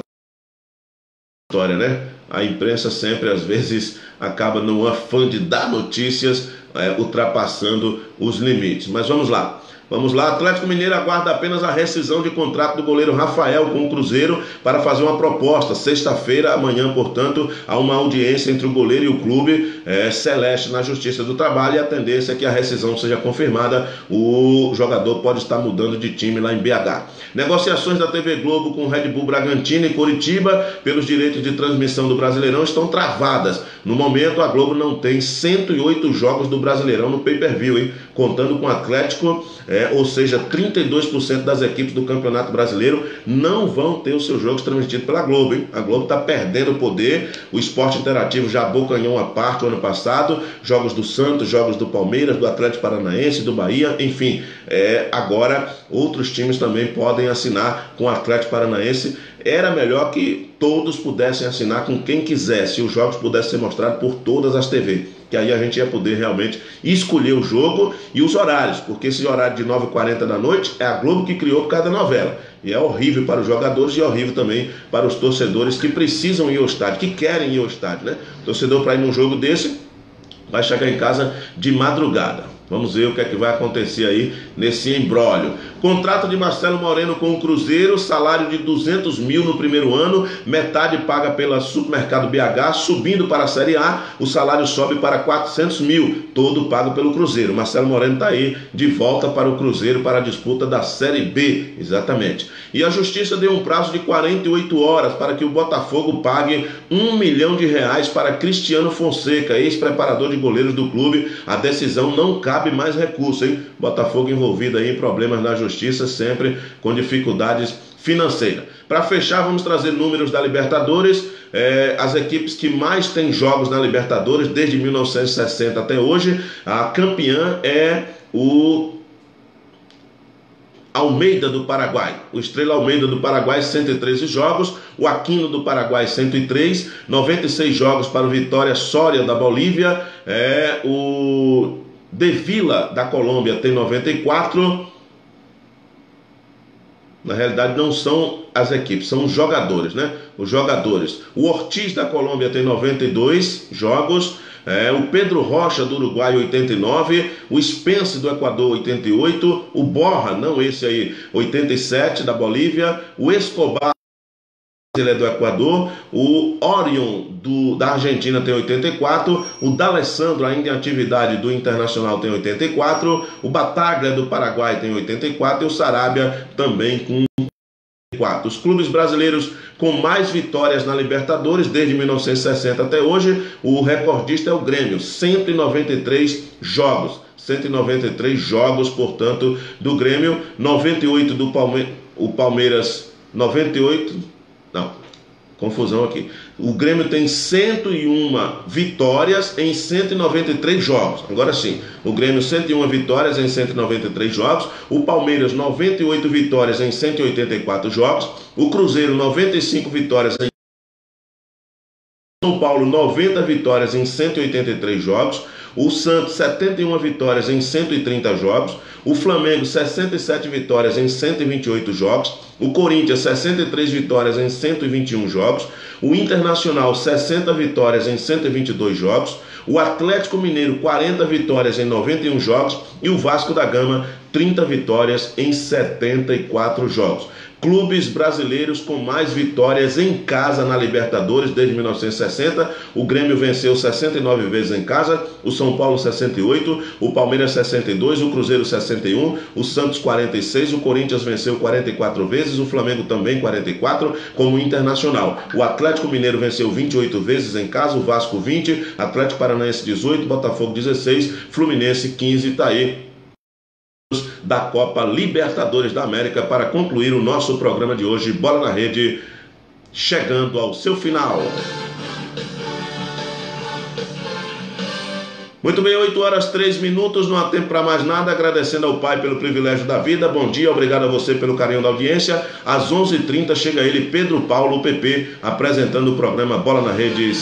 História, né? A imprensa sempre às vezes acaba no afã de dar notícias, é, ultrapassando os limites. Mas vamos lá. Vamos lá, Atlético Mineiro aguarda apenas a rescisão de contrato do goleiro Rafael com o Cruzeiro para fazer uma proposta. Sexta-feira, amanhã, portanto, há uma audiência entre o goleiro e o clube é, Celeste na Justiça do Trabalho e a tendência é que a rescisão seja confirmada. O jogador pode estar mudando de time lá em BH. Negociações da TV Globo com Red Bull Bragantino e Curitiba pelos direitos de transmissão do Brasileirão estão travadas. No momento, a Globo não tem 108 jogos do Brasileirão no pay-per-view, contando com o Atlético. É, ou seja, 32% das equipes do Campeonato Brasileiro não vão ter os seus jogos transmitidos pela Globo. Hein? A Globo está perdendo o poder, o esporte interativo já abocanhou uma parte o ano passado, jogos do Santos, jogos do Palmeiras, do Atlético Paranaense, do Bahia, enfim, é, agora outros times também podem assinar com o Atlético Paranaense. Era melhor que todos pudessem assinar com quem quisesse, os jogos pudessem ser mostrados por todas as TVs que aí a gente ia poder realmente escolher o jogo e os horários, porque esse horário de 9h40 da noite é a Globo que criou por causa da novela. E é horrível para os jogadores e é horrível também para os torcedores que precisam ir ao estádio, que querem ir ao estádio, né? Torcedor para ir num jogo desse vai chegar em casa de madrugada. Vamos ver o que é que vai acontecer aí nesse embrólio. Contrato de Marcelo Moreno com o Cruzeiro, salário de 200 mil no primeiro ano, metade paga pela Supermercado BH, subindo para a Série A, o salário sobe para 400 mil, todo pago pelo Cruzeiro. Marcelo Moreno está aí de volta para o Cruzeiro para a disputa da Série B, exatamente. E a Justiça deu um prazo de 48 horas para que o Botafogo pague um milhão de reais para Cristiano Fonseca, ex-preparador de goleiros do clube. A decisão não cabe mais recurso, hein? Botafogo envolvido aí em problemas na justiça, sempre com dificuldades financeira. Para fechar, vamos trazer números da Libertadores. É, as equipes que mais têm jogos na Libertadores desde 1960 até hoje. A campeã é o Almeida do Paraguai. O Estrela Almeida do Paraguai, 113 jogos. O Aquino do Paraguai, 103. 96 jogos para o Vitória Soria da Bolívia. É, o De Vila da Colômbia tem 94. Na realidade, não são as equipes, são os jogadores, né? Os jogadores. O Ortiz da Colômbia tem 92 jogos. É, o Pedro Rocha do Uruguai 89, o Spence do Equador 88, o Borra, não esse aí, 87 da Bolívia, o Escobar ele é do Equador, o Orion do, da Argentina tem 84, o D'Alessandro ainda em atividade do Internacional tem 84, o Bataglia do Paraguai tem 84 e o Sarabia também com 84. Os clubes brasileiros com mais vitórias na Libertadores desde 1960 até hoje, o recordista é o Grêmio, 193 jogos. 193 jogos, portanto, do Grêmio, 98 do Palme o Palmeiras 98, não, confusão aqui. O Grêmio tem 101 vitórias em 193 jogos. Agora sim, o Grêmio 101 vitórias em 193 jogos, o Palmeiras 98 vitórias em 184 jogos, o Cruzeiro 95 vitórias em São Paulo 90 vitórias em 183 jogos, o Santos 71 vitórias em 130 jogos, o Flamengo 67 vitórias em 128 jogos, o Corinthians 63 vitórias em 121 jogos, o Internacional 60 vitórias em 122 jogos, o Atlético Mineiro 40 vitórias em 91 jogos. E o Vasco da Gama 30 vitórias em 74 jogos clubes brasileiros com mais vitórias em casa na Libertadores desde 1960. O Grêmio venceu 69 vezes em casa, o São Paulo 68, o Palmeiras 62, o Cruzeiro 61, o Santos 46, o Corinthians venceu 44 vezes, o Flamengo também 44, como internacional. O Atlético Mineiro venceu 28 vezes em casa, o Vasco 20, Atlético Paranaense 18, Botafogo 16, Fluminense 15, tá aí da Copa Libertadores da América para concluir o nosso programa de hoje, Bola na Rede, chegando ao seu final. Muito bem, 8 horas 3 minutos, não há tempo para mais nada. Agradecendo ao Pai pelo privilégio da vida. Bom dia, obrigado a você pelo carinho da audiência. Às 11h30 chega ele, Pedro Paulo, PP, apresentando o programa Bola na Rede.